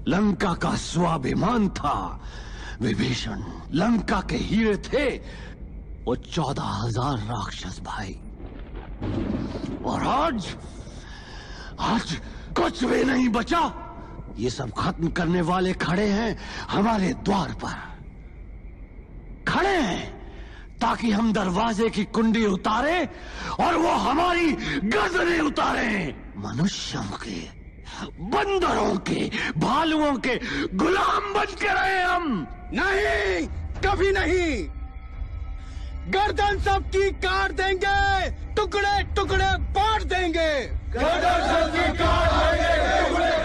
लंका का स्वाभिमान था। विभीषण लंका के हीरे थे। वो चौदह हज़ार राक्षस भाई। और आज आज कुछ भी नहीं बचा। ये सब खत्म करने वाले खड़े हैं हमारे द्वार पर। खड़े हैं, ताकि हम दरवाजे की कुंडी उतारे और वो हमारी गर्दनें उतारे। मनुष्यों के बंदरों के भालुओं के गुलाम बन के रहे हम। नहीं कभी नहीं। गर्दन सबकी काट देंगे टुकड़े टुकड़े पाट देंगे। गर्दन सबकी काट देंगे टुकड़े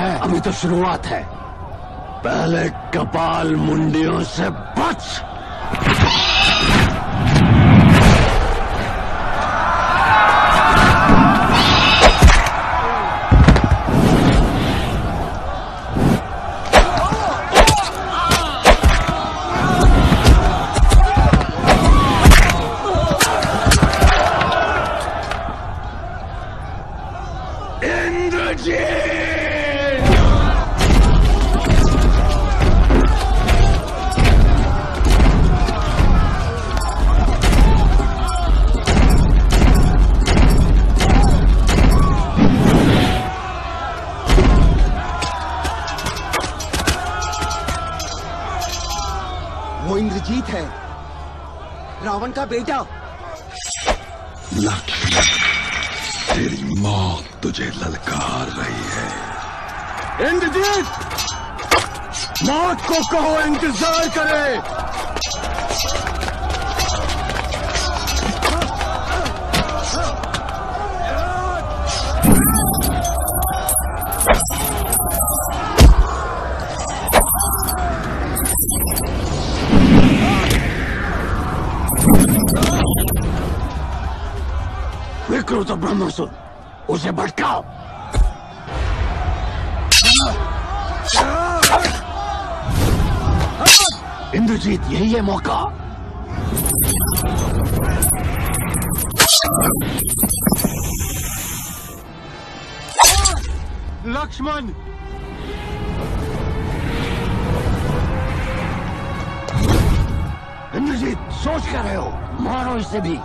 है। अभी तो शुरुआत है। पहले कपाल मुंडियों से बेटा। लक्ष्मी तेरी मौत तुझे ललकार रही है। इंद्रजीत! मौत को कहो इंतज़ार करे। ब्रह्मसुर उसे भटकाओ। इंद्रजीत, यही है मौका। लक्ष्मण! इंद्रजीत, सोच कर रहे हो, मारो इसे भी।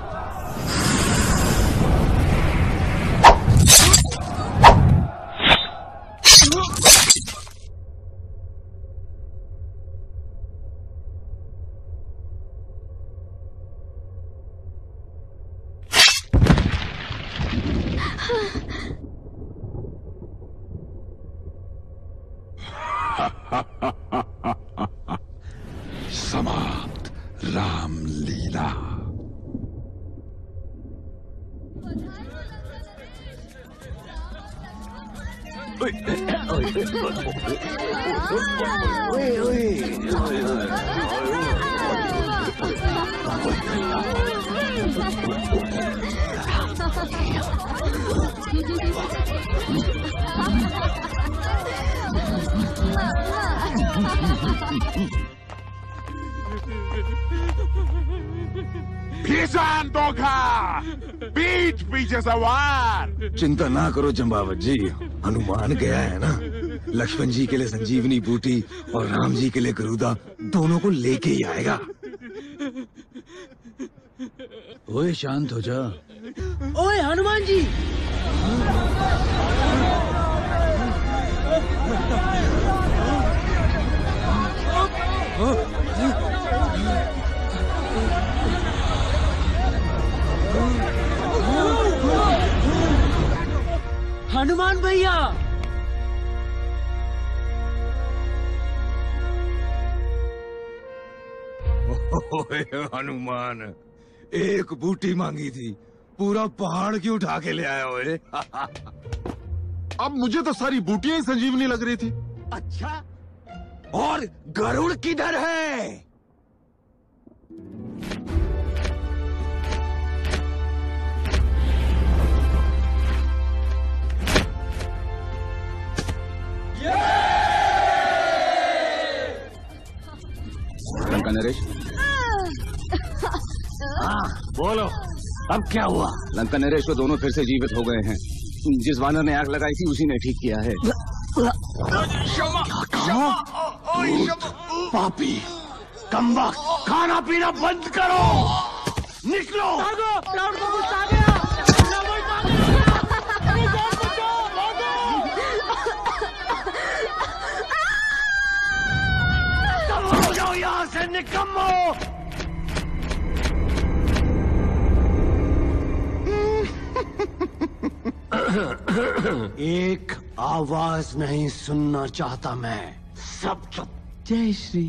भीषण धोखा। पीठ पीछे सवार। चिंता ना करो जम्बावत जी हनुमान गया है ना। लक्ष्मण जी के लिए संजीवनी बूटी और राम जी के लिए गरुदा दोनों को लेके ही आएगा। ओए शांत हो जा। ओए हनुमान जी! हनुमान भैया। हनुमान एक बूटी मांगी थी पूरा पहाड़ क्यों उठा के ले आया ओए अब मुझे तो सारी बूटियाँ ही संजीवनी लग रही थी। अच्छा और गरुड़ किधर है? लंका नरेश? हाँ बोलो। अब क्या हुआ? लंका नरेश वो दोनों फिर से जीवित हो गए हैं। जिस वानर ने आग लगाई थी उसी ने ठीक किया है। पापी। कम खाना पीना बंद करो। निकलो। रावण निकम्मो एक आवाज़ नहीं सुनना चाहता मैं। सब चुप। जय श्री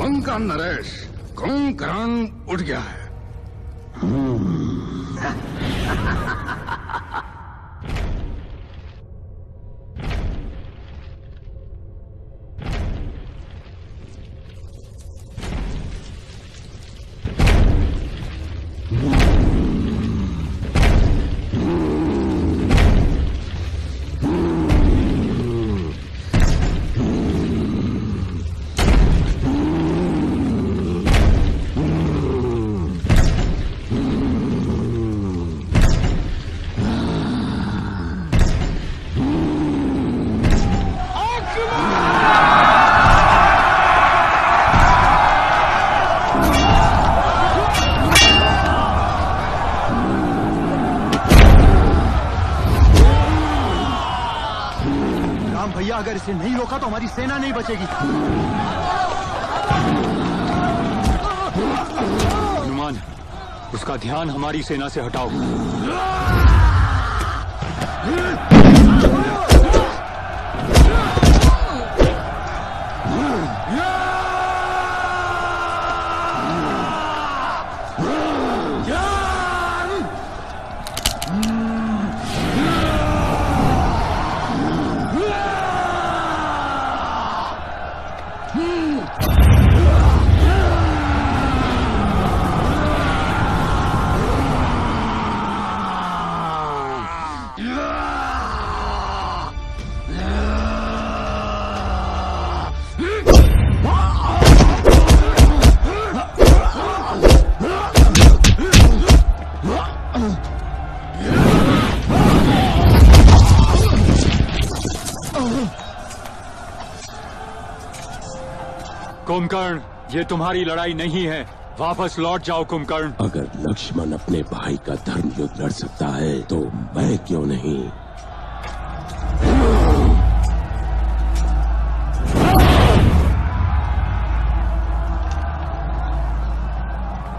लंका नरेश कुंभकर्ण उठ गया है। सेना नहीं बचेगी। हनुमान उसका ध्यान हमारी सेना से हटाओ। कुंभकर्ण ये तुम्हारी लड़ाई नहीं है। वापस लौट जाओ कुंभकर्ण। अगर लक्ष्मण अपने भाई का धर्म युद्ध लड़ सकता है तो मैं क्यों नहीं?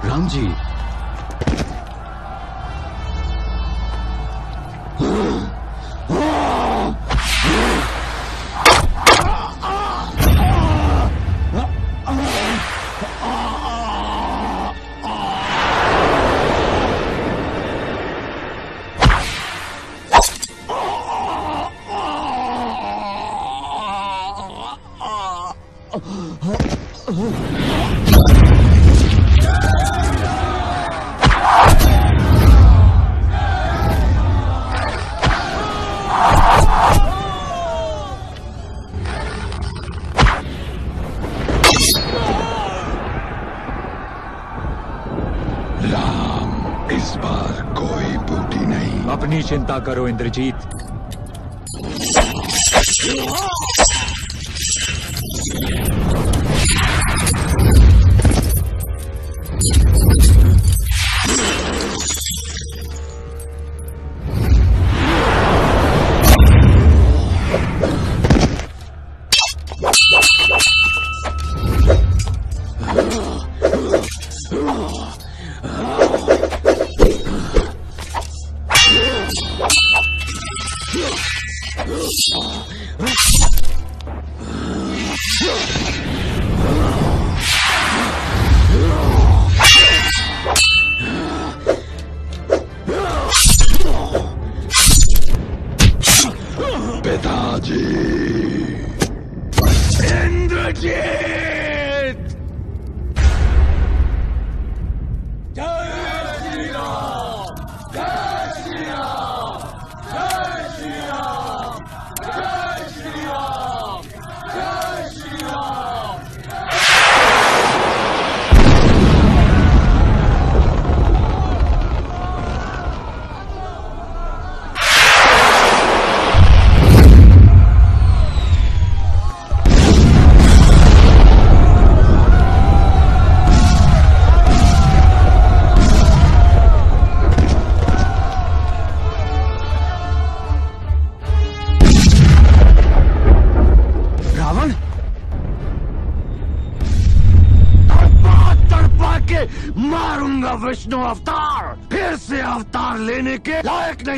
राम जी चिंता करो इंद्रजीत।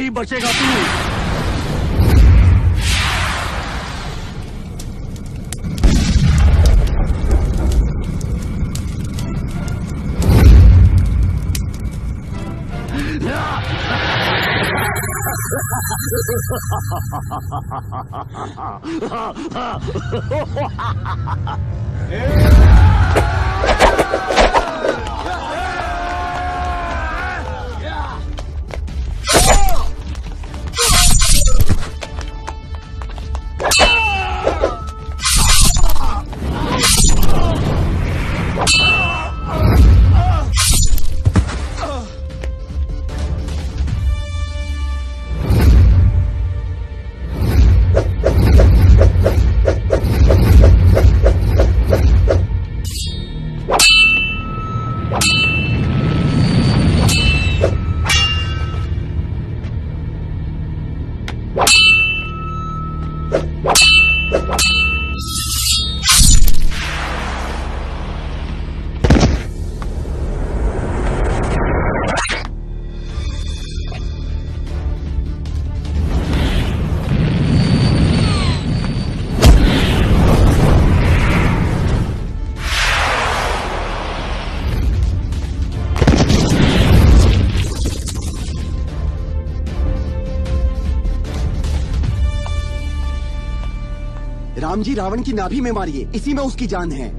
नहीं बचेगा तू। राम जी रावण की नाभि में मारिए। इसी में उसकी जान है।